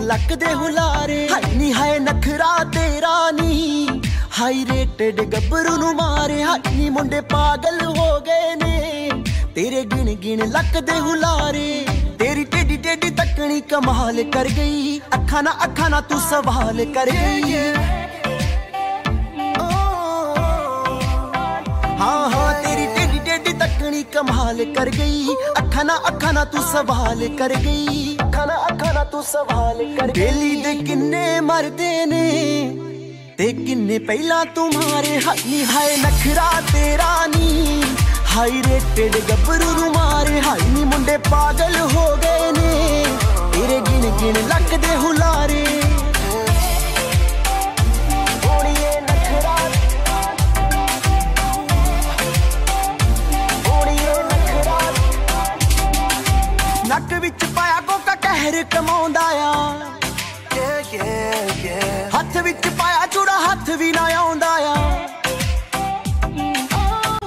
ਗਿਣ ਲੱਕ ਦੇ ਹੁਲਾਰੇ। ਹਾਏ ਨੀ, ਹਾਏ ਨਖਰਾ ਤੇਰਾ ਨੀ। ਹਾਈ ਰੇਟਡ ਗੱਭਰੂ ਨੂੰ ਮਾਰੇ। ਹਾਏ ਨੀ, ਮੁੰਡੇ ਪਾਗਲ ਹੋ ਗਏ ਨੇ। ਤੇਰੇ ਗਿਣ ਗਿਣ ਲੱਕ ਹੁਲਾਰੇ। ਤੇਰੀ ਟੇਡੀ ਟੇਡੀ ਤੱਕਣੀ ਕਮਾਲ ਕਰ ਗਈ। ਅੱਖਾਂ ਨਾ ਅੱਖਾਂ ਨਾ ਤੂੰ ਸਵਾਲ ਕਰ ਗਈ। ਹਾਂ ਹਾਂ ਤੇਰੀ ਟੇਡੀ ਟੇਡੀ ਤੱਕਣੀ ਕਮਾਲ ਕਰ ਗਈ। ਅੱਖਾਂ ਨਾ ਅੱਖਾਂ ਨਾ ਤੂੰ ਸਵਾਲ ਕਰ ਗਈ। ਅੱਖਾਂ ਨਾ ਅੱਖਾਂ ਨਾ ਤੂੰ ਸਵਾਲ ਕਰ ਗਈ ਦੇ ਕਿੰਨੇ ਮਰਦੇ ਨੇ ਤੇ ਕਿੰਨੇ ਪਹਿਲਾਂ ਤੁਮਾਰੇ ਹਾਈ ਹਾਏ ਨਖਰਾ ਤੇਰਾ ਨੀ। ਹਾਈ ਰੇਟਡ ਗੱਭਰੂ ਨੂੰ ਮਾਰੇ ਹਾਈ ਨੀ, ਮੁੰਡੇ ਪਾਗਲ ਹੋ ਗਏ ਨੇ। ਤੇਰੇ ਗਿਣ ਗਿਣ ਲੱਕ ਦੇ ਹੁਲਾਰੇ ਨੱਕ ਵਿੱਚ ਪਾਇਆ ਕਹਿਰ ਕਮਾਉਂਦਾ ਆ। ਹੱਥ ਵਿੱਚ ਪਾਇਆ ਚੂੜਾ ਹੱਥ ਵੀ ਨਾ ਆਉਂਦਾ ਆ।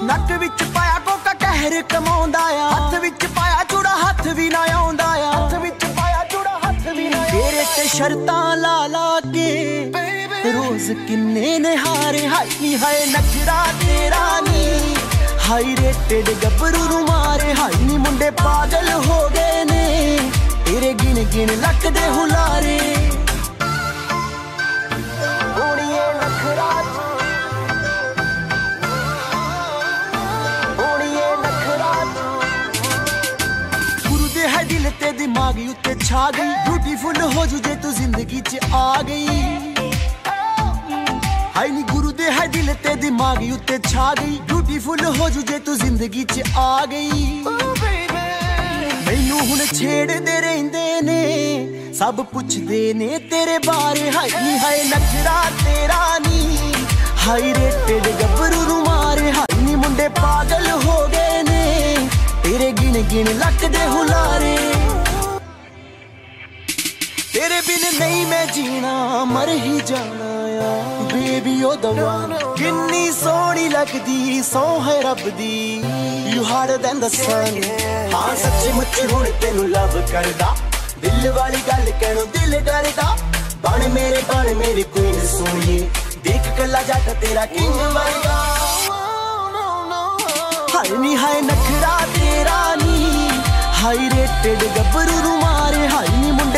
ਨੱਕ ਵਿੱਚ ਪਾਇਆ ਕੋਕਾ ਕਹਿਰ ਕਮਾਉਂਦਾ ਆ। ਹੱਥ ਵਿੱਚ ਪਾਇਆ ਚੂੜਾ ਹੱਥ ਵੀ ਨਾ ਆਉਂਦਾ ਆ। ਹੱਥ ਵਿੱਚ ਪਾਇਆ ਚੂੜਾ ਹੱਥ ਵੀ ਨਾ ਤੇਰੇ ਤੇ ਸ਼ਰਤਾਂ ਲਾ ਲਾ ਕੇ ਰੋਜ਼ ਕਿੰਨੇ ਨਿਹਾਰੇ ਹਾਈ ਨੀ ਹਾਏ ਨਖਰਾ ਤੇਰਾ ਨੀ। ਹਾਈ ਰੇਟਡ ਗੱਭਰੂ ਨੂੰ ਮਾਰੇ ਹਾਈ ਨੀ ਮੁੰਡੇ ਪਾਗਲ ਹੋ ਗਏ ਨੇ। ਤੇਰੇ ਗਿਣ ਗਿਣ ਲੱਕ ਦੇ ਹੁਲਾਰੇ ਦਿਲ ਤੇ ਦਿਮਾਗ ਉੱਤੇ ਛਾ ਗਈ। ਬਿਊਟੀਫੁਲ ਹੋ ਜੂ ਜੇ ਤੂੰ ਜ਼ਿੰਦਗੀ 'ਚ ਆ ਗਈ। ਹਾਈ ਨੀ ਗੁਰੂ ਦੇ ਹੈ ਦਿਲ ਤੇ ਦਿਮਾਗ ਉੱਤੇ ਛਾ ਗਈ। ਬਿਊਟੀਫੁਲ ਹੋ ਜੂ ਜੇ ਤੂੰ ਜ਼ਿੰਦਗੀ 'ਚ ਆ ਗਈ। ਮੈਨੂੰ ਹੁਣ ਛੇੜਦੇ ਰਹਿੰਦੇ ਨੇ। ਸਭ ਪੁੱਛਦੇ ਨੇ, ਤੇਰੇ ਬਾਰੇ ਹਾਈ ਨੀ ਹਾਏ ਨਖਰਾ ਤੇਰਾ ਨੀ। ਹਾਈ ਰੇਟਡ ਗੱਭਰੂ ਨੂੰ ਮਾਰੇ, ਹਾਈ ਨੀ ਮੁੰਡੇ ਪਾਗਲ ਹੋ ਗਏ ਨੇ। ਤੇਰੇ ਗਿਣ ਗਿਣ ਲੱਕ ਦੇ ਹੁਲਾਰੇ। ਤੇਰੇ ਬਿਨ ਨਹੀਂ ਮੈਂ ਜੀਣਾ, ਮਰ ਹੀ ਜਾਣਾ ਆ। ਬੇਬੀ, ਉਹ ਦਵਾ ਕਿੰਨੀ ਸੋਹਣੀ ਲੱਗਦੀ, ਸੋ ਹੈ ਰੱਬ ਦੀ। You harder than the sun ਹਾਂ, ਸੱਚੀ ਮੁੱਚੀ ਹੁਣ ਤੈਨੂੰ ਲਵ ਕਰਦਾ। ਦਿਲ ਵਾਲੀ ਗੱਲ ਕਹਿਣੋਂ ਦਿਲ ਡਰਦਾ। ਬਣ ਮੇਰੇ, ਬਣ ਮੇਰੀ ਕੁਈਨ ਸੋਹਣੀਏ ਦੇਖ ਕੱਲਾ ਜੱਟ ਤੇਰਾ ਕਿੰਗ ਵਰਗਾ। ਹਾਏ ਨੀ, ਹਾਏ ਨਖਰਾ ਤੇਰਾ ਨੀ। ਹਾਈ ਰੇਟਡ ਗੱਭਰੂ ਨੂੰ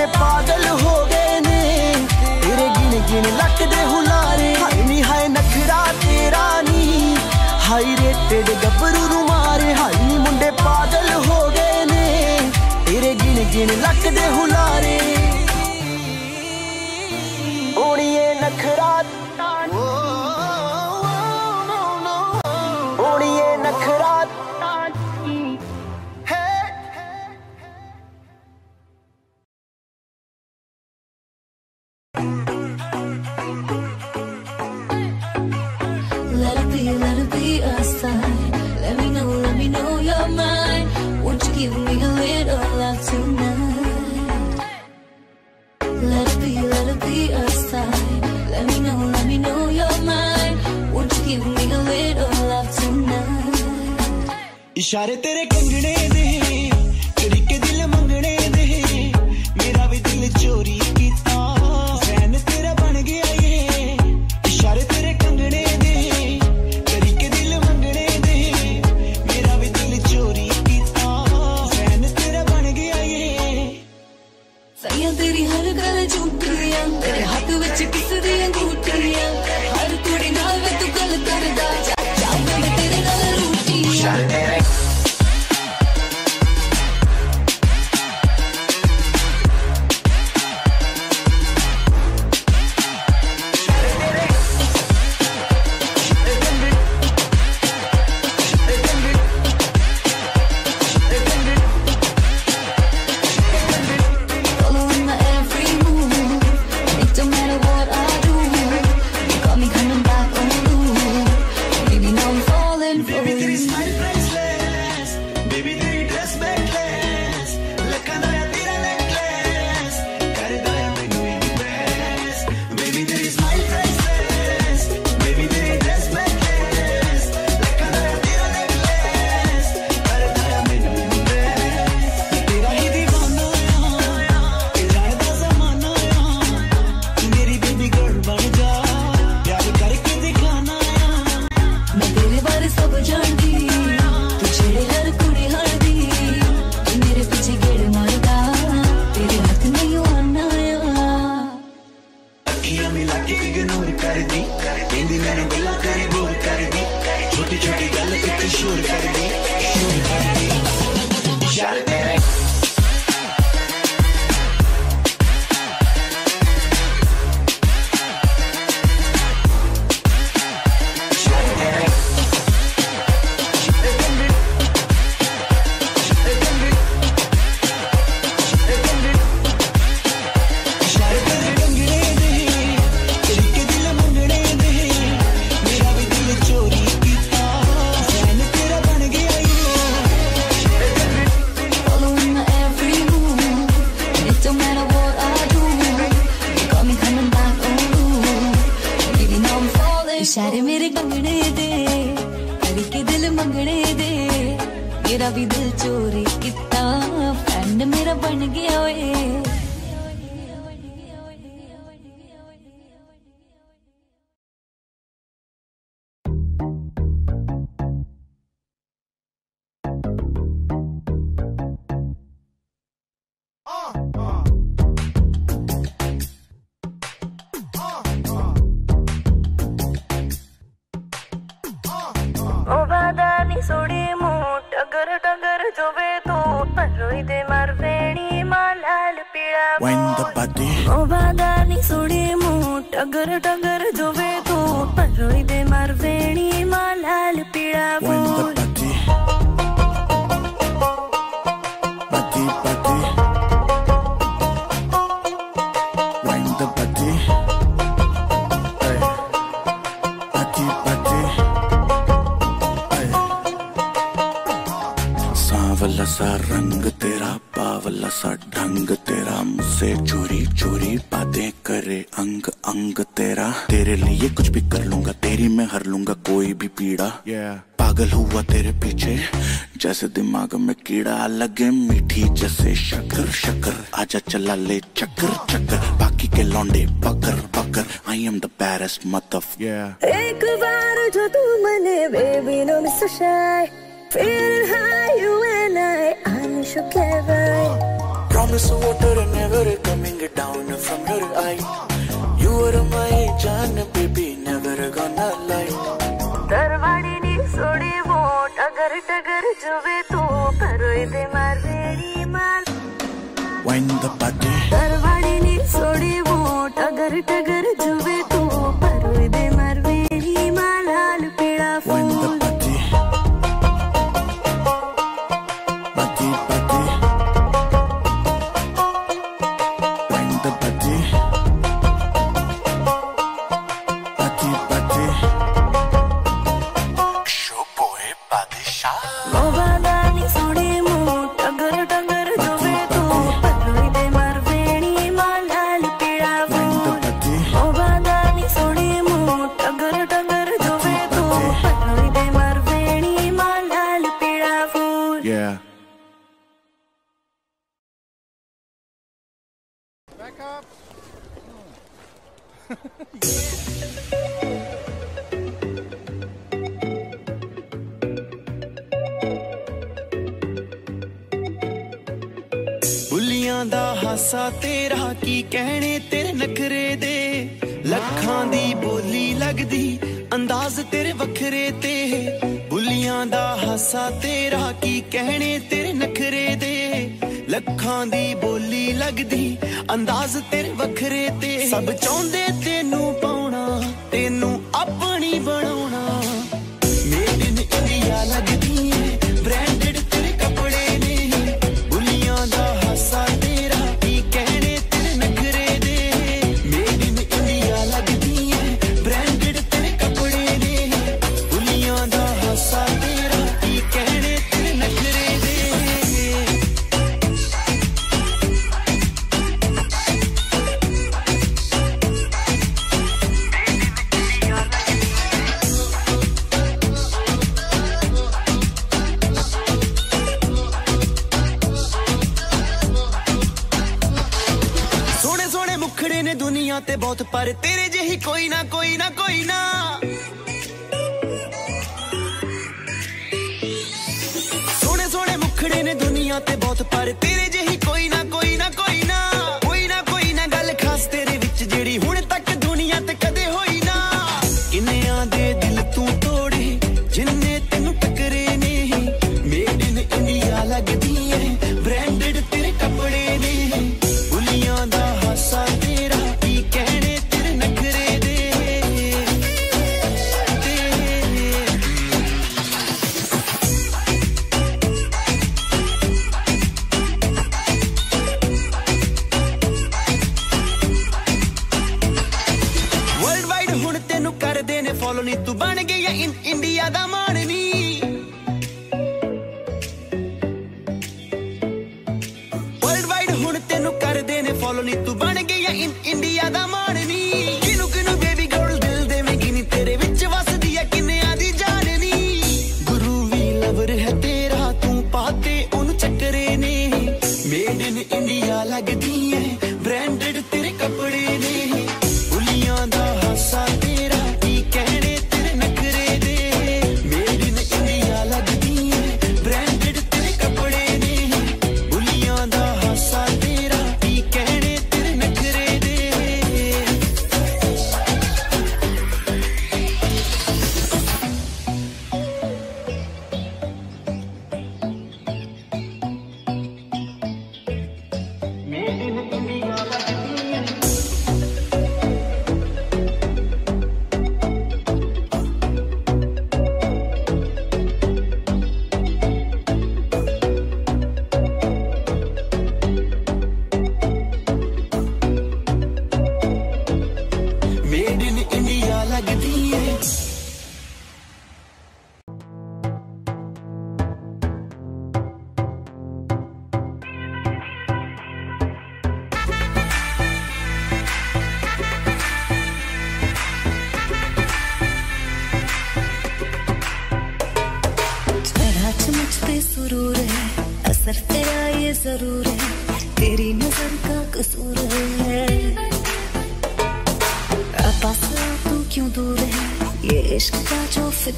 ਮਾਰੇ ਪਾਗਲ ਹੋ ਗਏ ਨੇ। ਤੇਰੇ ਗਿਣ ਗਿਣ ਲੱਕ ਹੁਲਾਰੇ। ਹਾਏ ਨੀ, ਹਾਏ ਨਖਰਾ ਤੇਰਾ ਨੀ। ਹਾਈ ਰੇਟਡ ਗੱਭਰੂ ਨੂੰ ਮਾਰੇ। ਹਾਈ ਨੀ, ਮੁੰਡੇ ਪਾਗਲ ਹੋ ਗਏ ਨੇ। ਤੇਰੇ ਗਿਣ ਗਿਣ ਲੱਕਦੇ ਹੁਲਾਰੇ। ਓੜੀਏ ਨਖਰਾ। ਓੜੀਏ ਇਸ਼ਾਰੇ ਤੇਰੇ ਕੰਗਣੇ ਦੇ, ਤਰੀਕੇ ਦਿਲ ਮੰਗਣੇ ਦੇ। ਮੇਰਾ ਵੀ ਦਿਲ ਚੋਰੀ ਕੀਤਾ। ਜ਼ੈਨ ਤੇਰਾ ਬਣ ਗਿਆ ਏ। ਇਸ਼ਾਰੇ ਤੇਰੇ ਕੰਗਣੇ ਦੇ, ਤਰੀਕੇ ਦਿਲ ਮੰਗਣੇ ਦੇ। ਮੇਰਾ ਵੀ ਦਿਲ ਚੋਰੀ ਕੀਤਾ। ਜ਼ੈਨ ਤੇਰਾ ਬਣ ਗਿਆ ਏ। ਸਈਆਂ ਤੇਰੀ ਹਰ ਗੱਲ ਝੂਠੀ ਆ। ਤੇਰੇ ਹੱਥ ਵਿੱਚ ਕਿਸ ਦੀ ਅੰਗੂਠੀ डाले चक्कर चक्कर। बाकी के लौंडे पकड़ पकर आई एम द पैरस मत एक बार जो तू मने बेबी नो मिस ਬੁੱਲੀਆਂ ਦਾ ਹਾਸਾ ਤੇਰਾ ਕੀ ਕਹਿਣੇ? ਤੇਰੇ ਨਖਰੇ ਦੇ ਲੱਖਾਂ ਦੀ ਬੋਲੀ ਲੱਗਦੀ, ਅੰਦਾਜ਼ ਤੇਰੇ ਵੱਖਰੇ ਤੇ। ਬੁੱਲੀਆਂ ਦਾ ਹਾਸਾ ਤੇਰਾ ਕੀ ਕਹਿਣੇ? ਤੇਰੇ ਨਖਰੇ ਦੇ ਲੱਖਾਂ ਦੀ ਬੋਲੀ ਲੱਗਦੀ ਅੰਦਾਜ਼ ਤੇਰੇ ਵੱਖਰੇ ਤੇ। ਸਭ ਚਾਹੁੰਦੇ ਤੈਨੂੰ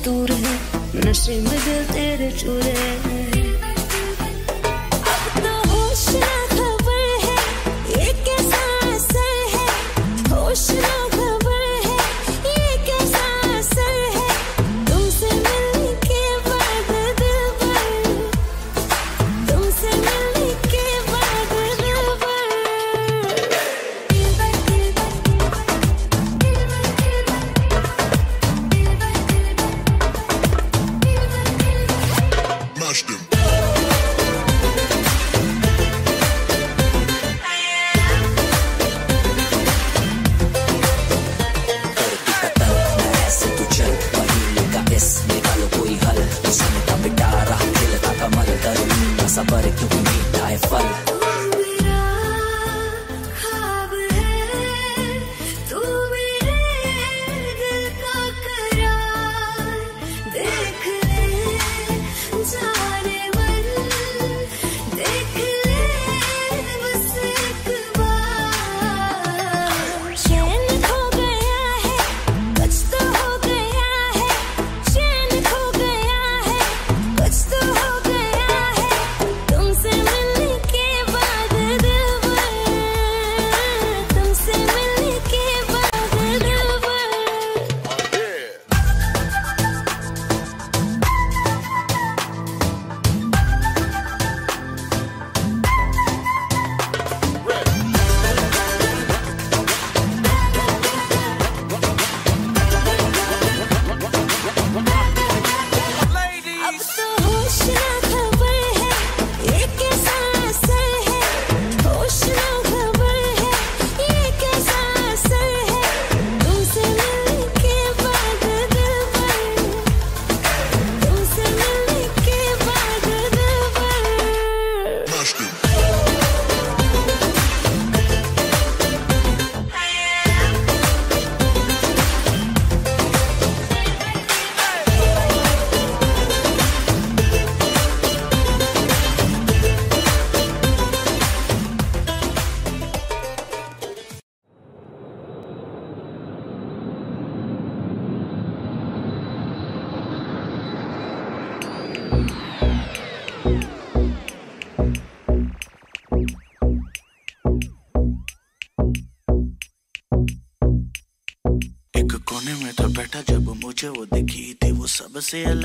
natural.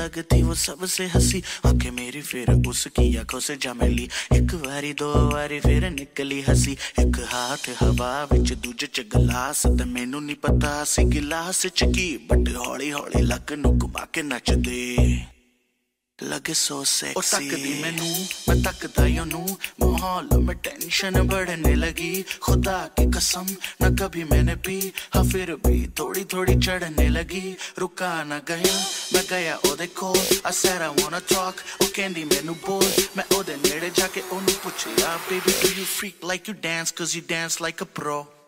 सबसे अलग थी वो सबसे हंसी आंखें मेरी फिर उसकी आंखों से जा मिली एक बारी दो बारी फिर निकली हंसी एक हाथ हवा विच दूजे च गलास ते मैनू नहीं पता सी गिलास च की बट हौली हौली लक नु घुमा के नचदे लगे सो सेक्सी तकदी मैनू मैं तकदा ही ओनू माहौल में टेंशन बढ़ने लगी। खुदा की कसम, न कभी मैंने पी हाँ फिर भी थोड़ी थोड़ी चढ़ने लगी। रुका न गया, मैं गया ओदे कोल I said I wanna वो कैंडी मैनू बोल। मैं ओदे नेड़े जाके ओनू पूछे baby do you freak like you dance? Cause you dance like a pro.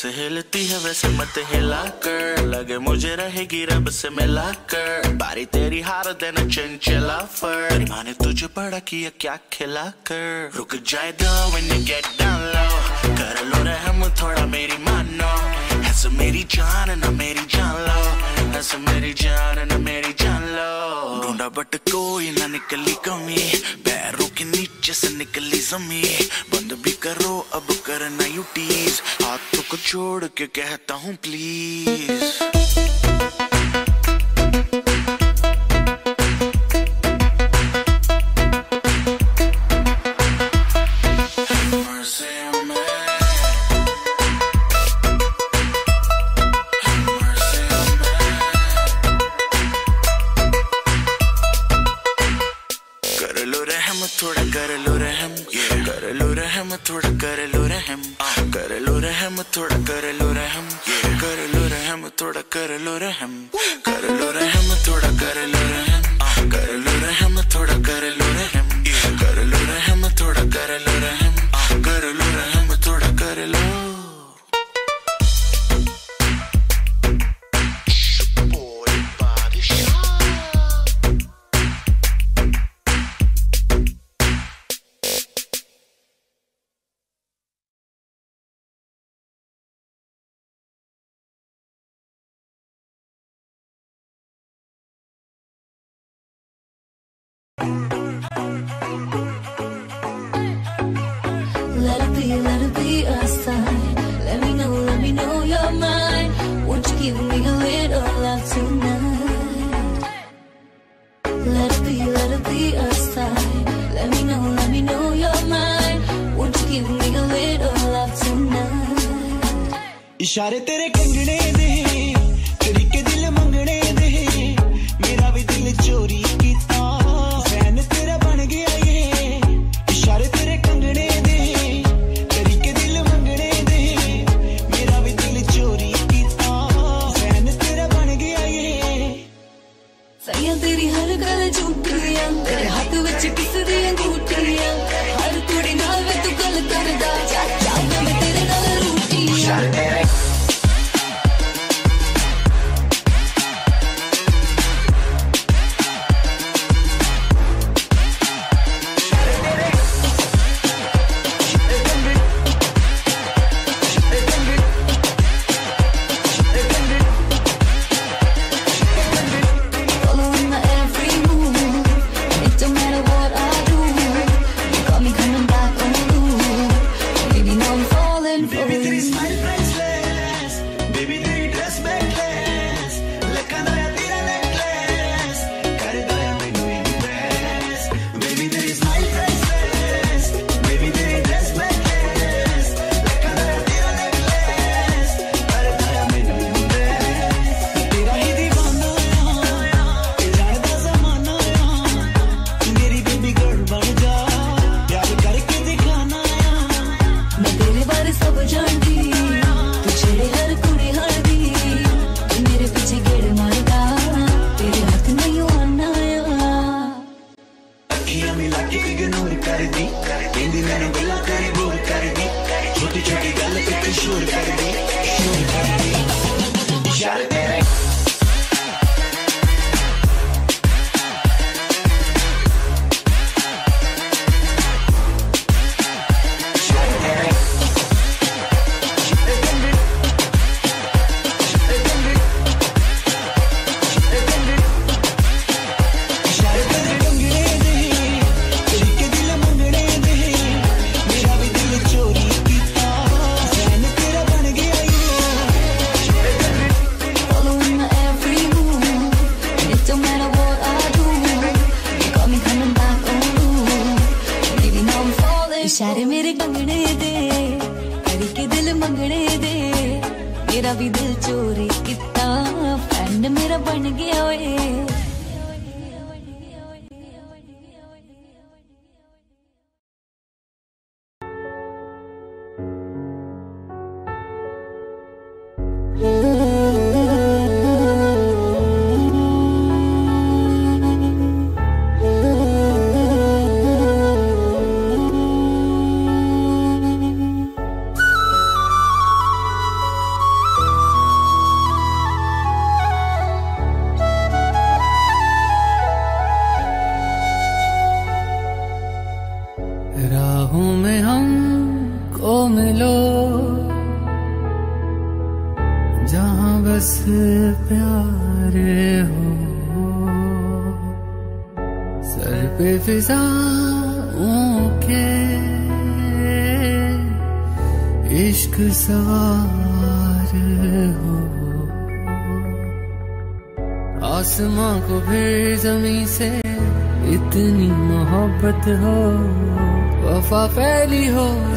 जैसे हिलती है, वैसे मत हिला कर। लगे मुझे रहेगी रब से मिला कर। बारी तेरी हार देना चंचला फर। माने तुझे बड़ा किया, क्या खिला कर? रुक जाए दो, when you get down low कर लो रहम, थोड़ा मेरी मानो। ऐसे मेरी जान, ना मेरी जान लो। ऐसे मेरी जान न मेरी जान लो ढूंढा बट कोई ना निकली कमी पैरों के नीचे से निकली जमी बंद भी करो अब करना यू टीज हाथों को छोड़ के कहता हूँ प्लीज़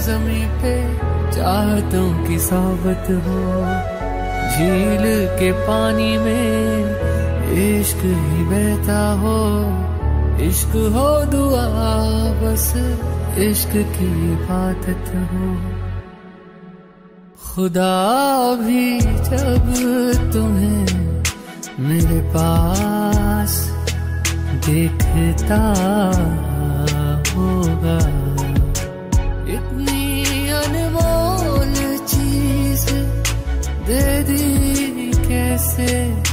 जमी पे चाहतों की सोबत हो। झील के पानी में इश्क ही बहता हो। इश्क हो दुआ, बस इश्क की बात हो। खुदा भी जब तुम्हें मेरे पास देखता it.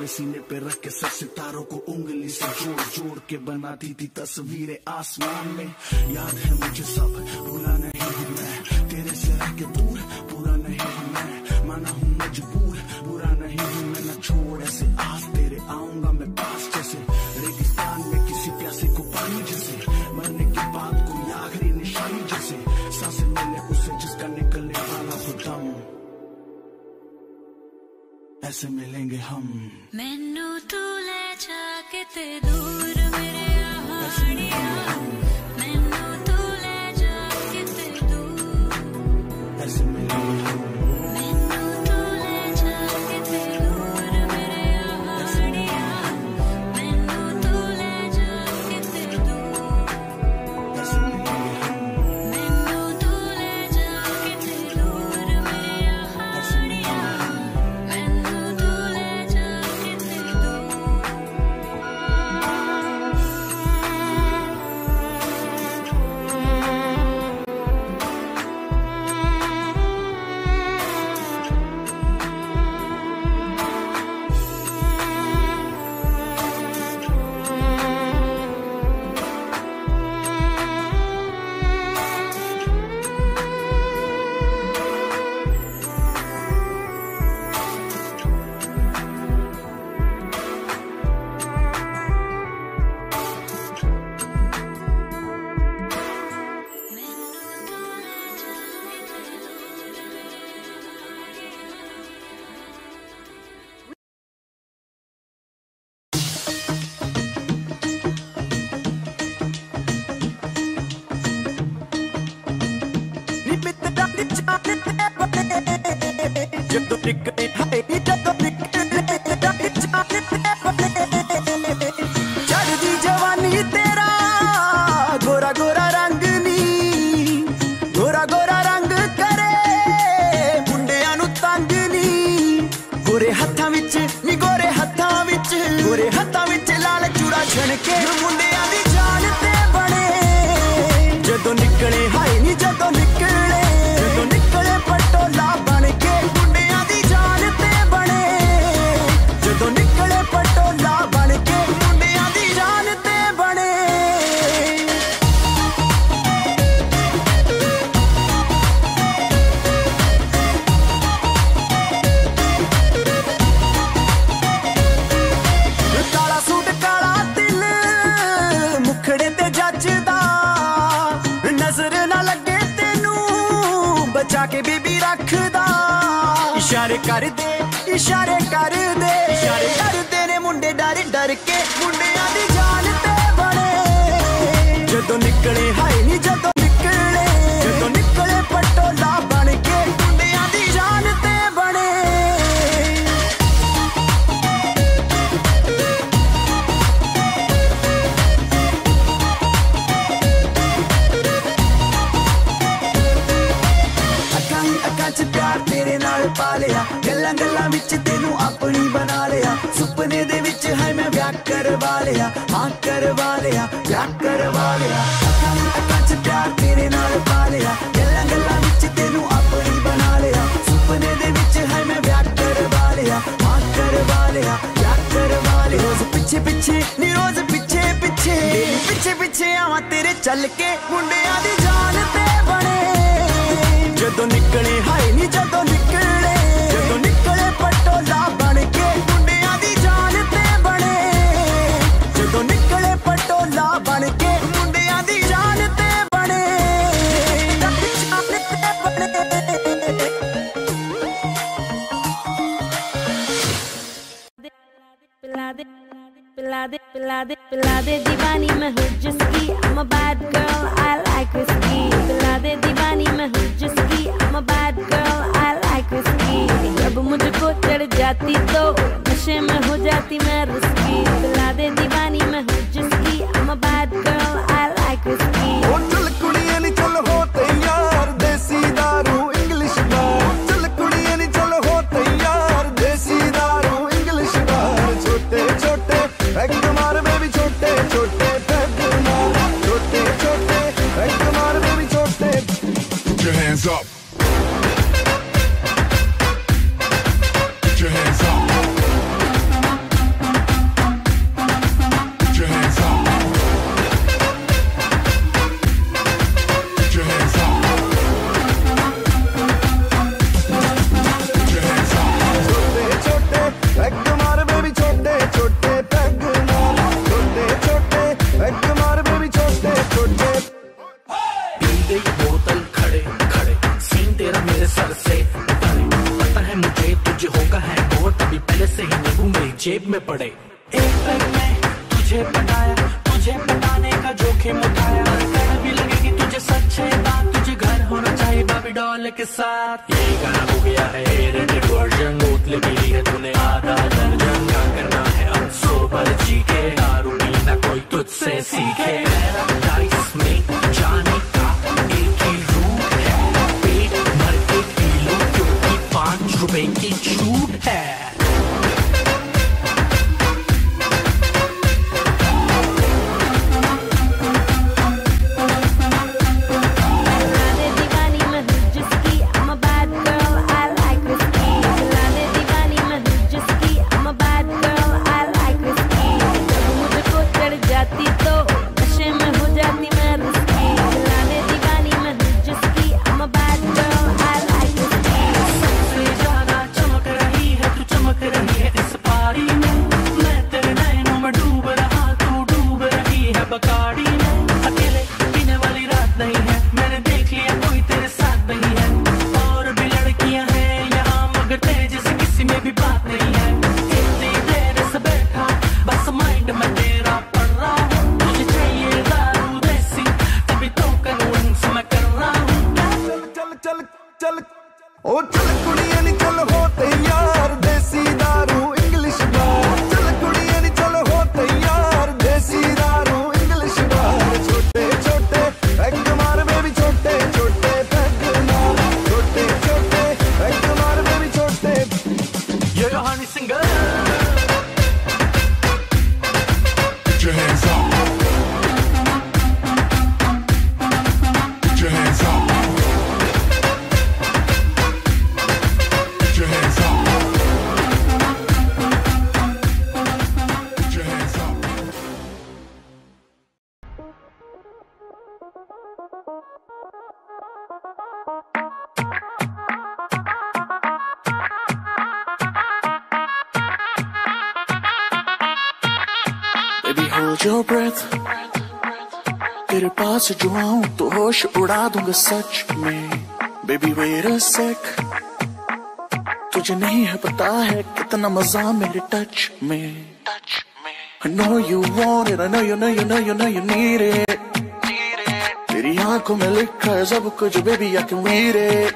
मेरे सीने पे रख के सब सितारों को उंगली से जोड़ जोड़ के बनाती थी तस्वीरें आसमान में। याद है मुझे सब, भूला नहीं मैं। तेरे से रह के तू से मिलेंगे हम। मैनू तू ले जाके ते दूर मेरे आहाड़िया। के साथ। ये गाना हो गया है एडिटेड वर्जन बोतल पीली है तूने आधा। दर्जन क्या करना है, अब सोबर जी के दारू पीना कोई तुझसे सीखे। में जाने का एक ही रूट है। पेट भर के पी लो क्योंकि पाँच रुपए की छूट है। सच में बेबी वेर सेक तुझे नहीं है पता है कितना मज़ा मेरे टच में. टच में I know you want it, I know you know you know you know you need it. तेरी आँखों में लिखा है सब कुछ baby I can read it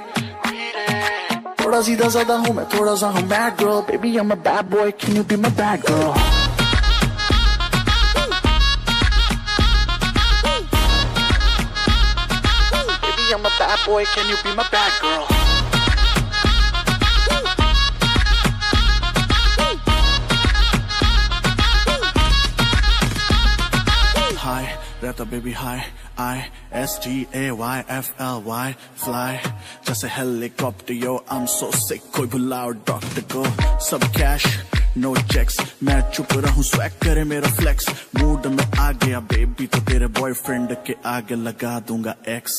थोड़ा सीधा साधा हूँ मैं थोड़ा सा हूँ bad girl baby I am a bad boy can you be my bad girl boy, can you be my bad girl? Hi, the baby, hi. I S T A Y F L Y fly. Just a helicopter, yo. I'm so sick. कोई बुलाओ doctor को. Sub cash. No checks मैं चुप रहूं swag करे मेरा flex mood में आ गया बेबी तो तेरे बॉयफ्रेंड के आगे लगा दूंगा एक्स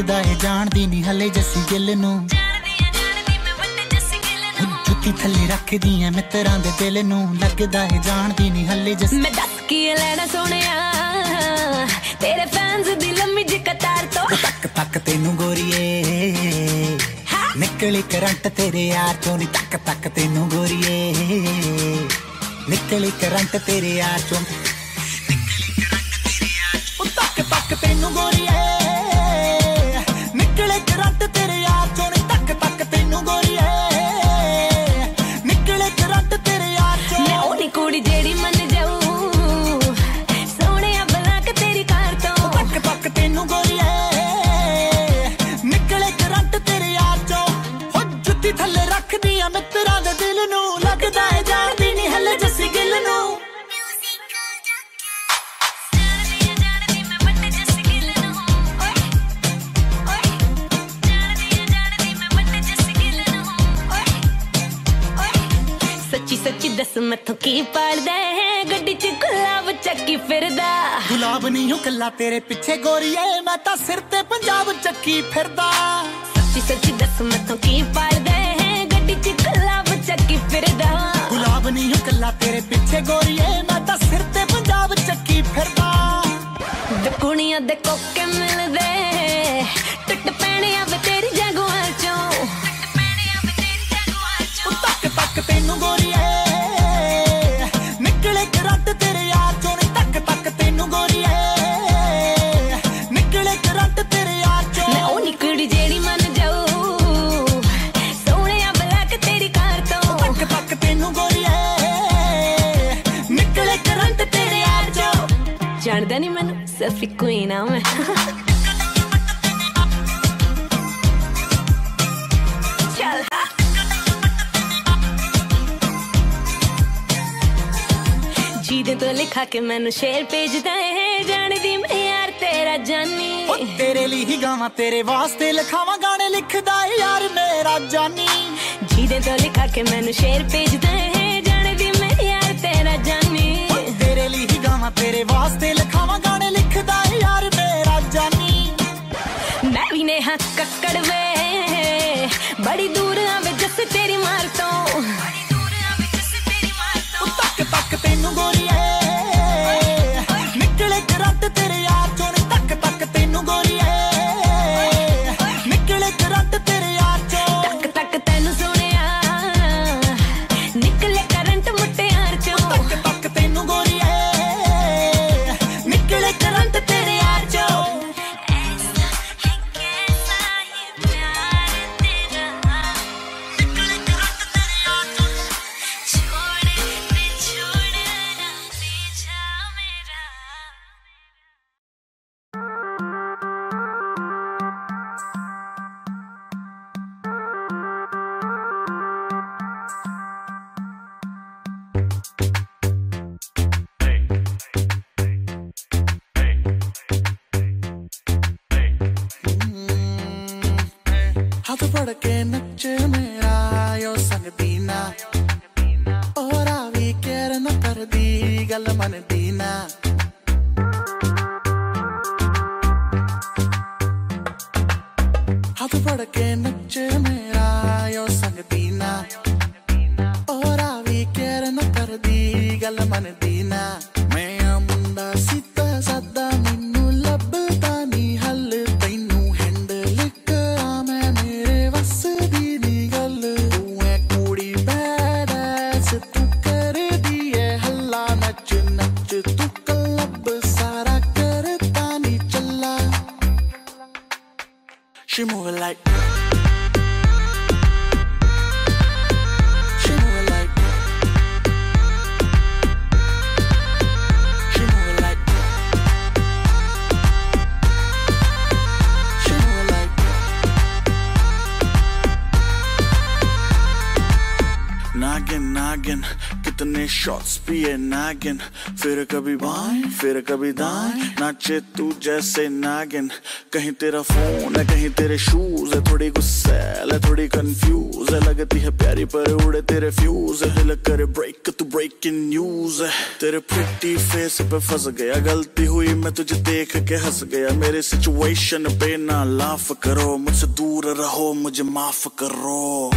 ਨੱਚਦਾ ਏ ਜਾਣਦੀ ਨਹੀਂ ਹਲੇ ਜੱਸੀ ਗਿੱਲ ਨੂੰ ਜੁੱਤੀ ਥੱਲੇ ਰੱਖਦੀ ਐ ਮਿੱਤਰਾਂ ਦੇ ਦਿਲ ਨੂੰ ਲੱਗਦਾ ਏ ਜਾਣਦੀ ਨਹੀਂ ਹਲੇ ਜੱਸੀ ਮੈਂ ਦੱਸ ਕੀ ਲੈਣਾ ਸੋਹਣਿਆ ਤੇਰੇ ਫੈਨਸ ਦੀ ਲੰਮੀ ਜਿਹੀ ਕਤਾਰ ਤੋਂ ਤੱਕ ਤੱਕ ਤੈਨੂੰ ਗੋਰੀਏ ਨਿਕਲੀ ਕਰੰਟ ਤੇਰੇ ਯਾਰ ਚੋਂ ਨੀ ਤੱਕ ਤੱਕ ਤੈਨੂੰ ਗੋਰੀਏ ਨਿਕਲੀ ਕਰੰਟ ਤੇਰੇ ਯਾਰ ਚੋਂ तेरे पीछे गोरी मैं सिर ते चक्की फिर सची सची दस मैथों की पाल दे ਨਹੀਂ ਹਾਂ ਕੱਲਾ ਤੇਰੇ ਪਿੱਛੇ ਗੋਰੀਏ, ਮੈਂ ਤਾਂ ਸਿਰ ਤੇ ਪੰਜਾਬ ਚੱਕੀ ਫਿਰਦਾ। ਦੁਨੀਆ ਦੇ ਕੋਕੇ know? चल जीदे तो लिखा के मैनू शेर भेज दे जान दी मैं यार तेरा जानी। ओ तेरे लिए ही गावा तेरे वास्ते लिखावा गाने लिख लिखदा यार मेरा जानी। जीदे तो लिखा के मैनू शेर भेज दे जान दी मैं यार तेरा जानी। तेरे लिए ही गावा तेरे वास्ते लिखावा गाने ਲਿਖਦਾ ਏ ਯਾਰ ਮੇਰਾ ਜਾਨੀ ਮੈਂ ਵੀ ਨੇ ਹੱਥ ਕੱਕੜ ਵੇ ਬੜੀ ਦੂਰ ਆਵੇ ਜੱਸ ਤੇਰੀ ਮਾਰ ਤੋਂ ਉਹ ਤੱਕ ਤੱਕ ਤੈਨੂੰ ਗੋਰੀਏ फिर कभी दाएँ, नाचे तू जैसे नागिन। कहीं तेरा फ़ोन है, कहीं तेरे शूज़ है, थोड़ी गुस्सैल है, थोड़ी कंफ्यूज है। लगती है प्यारी पर उड़े तेरे फ्यूज है। दिल करे ब्रेक तू ब्रेकिंग न्यूज़ है। तेरे प्रिटी फेस पे फंस गया, गलती हुई मैं तुझे देख के हंस गया। मेरे सिचुएशन पे ना लाफ करो, मुझसे दूर रहो, मुझे माफ़ करो।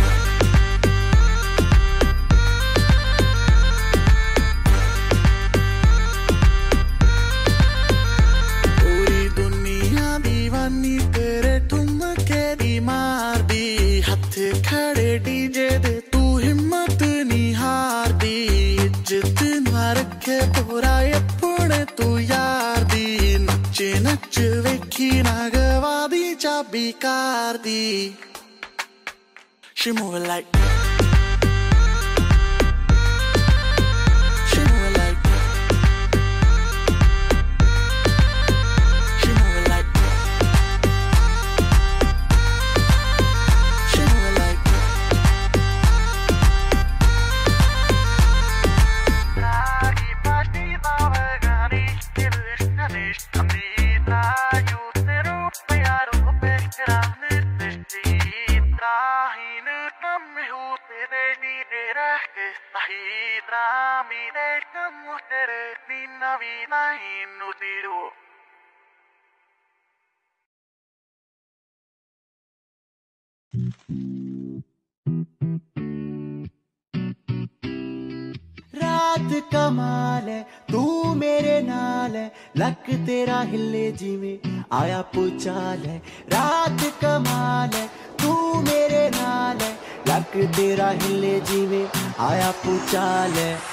Bacardi. She moving like. रात कमाल है, तू मेरे नाल है, लक तेरा हिले जीवे आया पुचाल है। रात कमाल है, तू मेरे नाल है, लक तेरा हिले जीवे आया पुचाल है।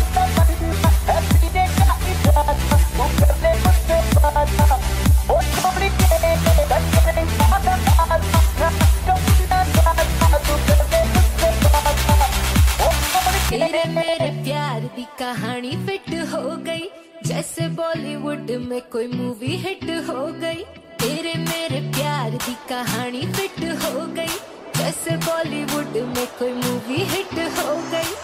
तेरे मेरे प्यार दी कहानी फिट हो गई। जैसे बॉलीवुड में कोई मूवी हिट हो गई। तेरे मेरे प्यार दी कहानी फिट हो गई। जैसे बॉलीवुड में कोई मूवी हिट हो गई।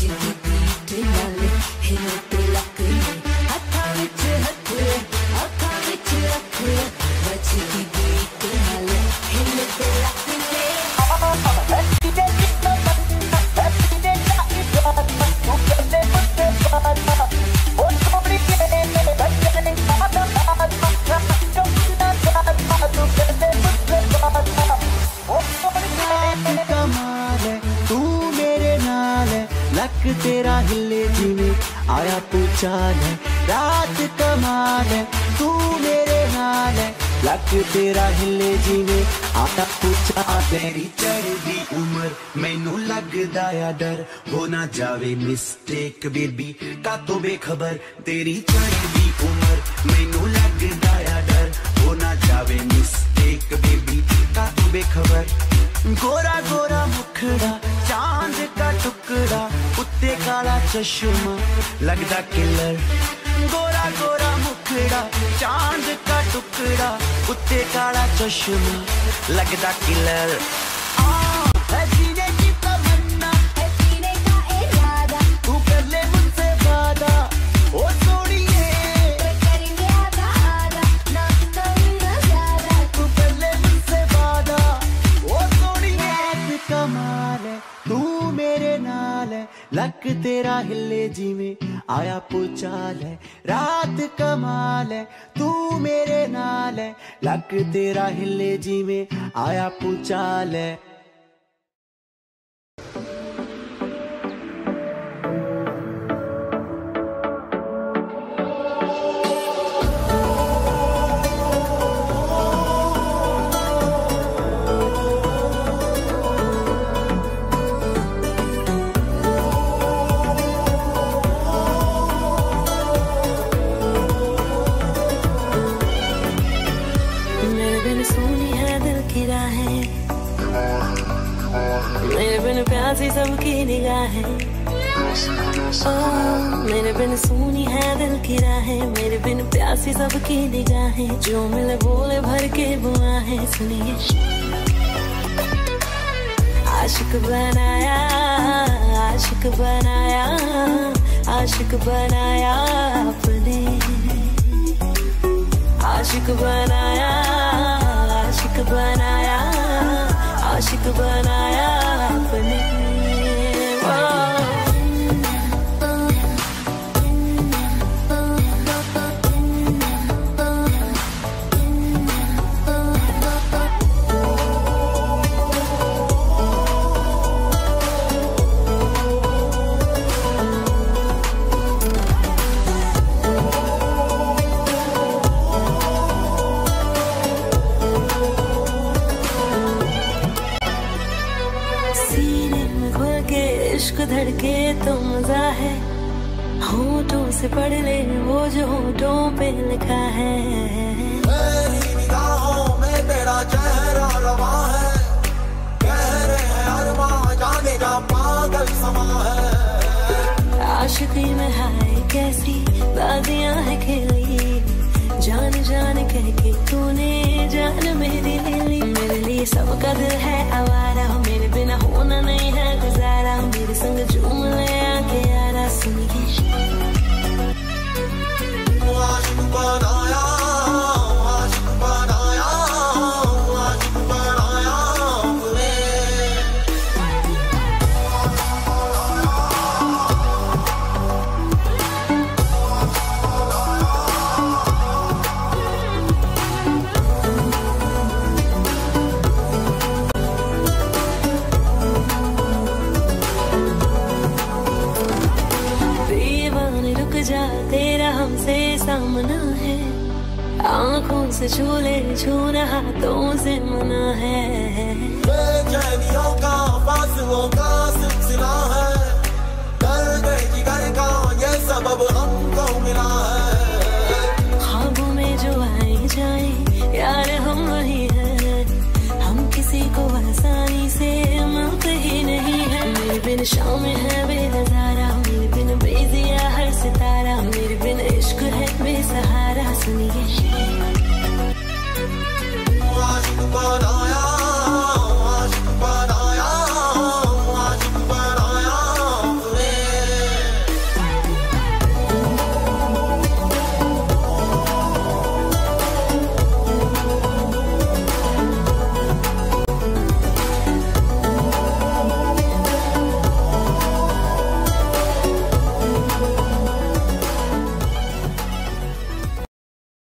Jibby, Dinale, Hill. तेरा हिले जीने, आया तू चाल है, रात कमाल है, तू मेरे नाल है। लक तेरा हिले जीने, आता तू चाल तेरी चढ़ी उम्र मैनू लगदा या डर हो ना जावे मिस्टेक बेबी का तो बेखबर। तेरी चढ़ी उम्र मैनू लगदा या डर हो ना जावे मिस्टेक बेबी का तो बेखबर। गोरा गोरा मुखड़ा, चाँद का टुकड़ा उत्ते काला चश्मा, लगदा किलर। गोरा गोरा मुखड़ा, चाँद का टुकड़ा उत्ते काला चश्मा, लगदा किलर। हिले में आया पुचाल है, रात कमाल है, तू मेरे नाल है। लक तेरा हिले जी में आया पुचाल है। प्यासी सबकी निगाहें। ओ, मेरे बिन सुनी है दिल की राहें। मेरे बिन प्यासी सबकी निगाहें। जो मिले बोले भर के बुआ है सुनिए। आशिक बनाया आशिक बनाया आशिक बनाया अपने। आशिक बनाया आशिक बनाया। आशिक बनाया अपने मज़ा है। होठों से पढ़ ले वो जो होठों पे लिखा है। मेरी निगाहों में तेरा चेहरा रवा है। कह रहे हैं अरमां जाने का पागल समा है। आशिकी में हाय कैसी बाजियाँ है खेली। जान जान कह के तूने जान मेरी ले ली। मेरे लिए सबका दिल है आवारा। मेरे बिना होना नहीं है गुजारा मेरे संग झूम ले आके यारा सुनिए आशिक बनाया से छूले छूना हाथों से मना है। बेचैनियों का फासलों का सिलसिला है। दर्द जिगर का ये सबब हमको मिला है। ख्वाबों में जो आए जाए यार हम वही हैं। हम किसी को आसानी से मिलते ही नहीं है। मेरे बिन शाम है बेनज़ीर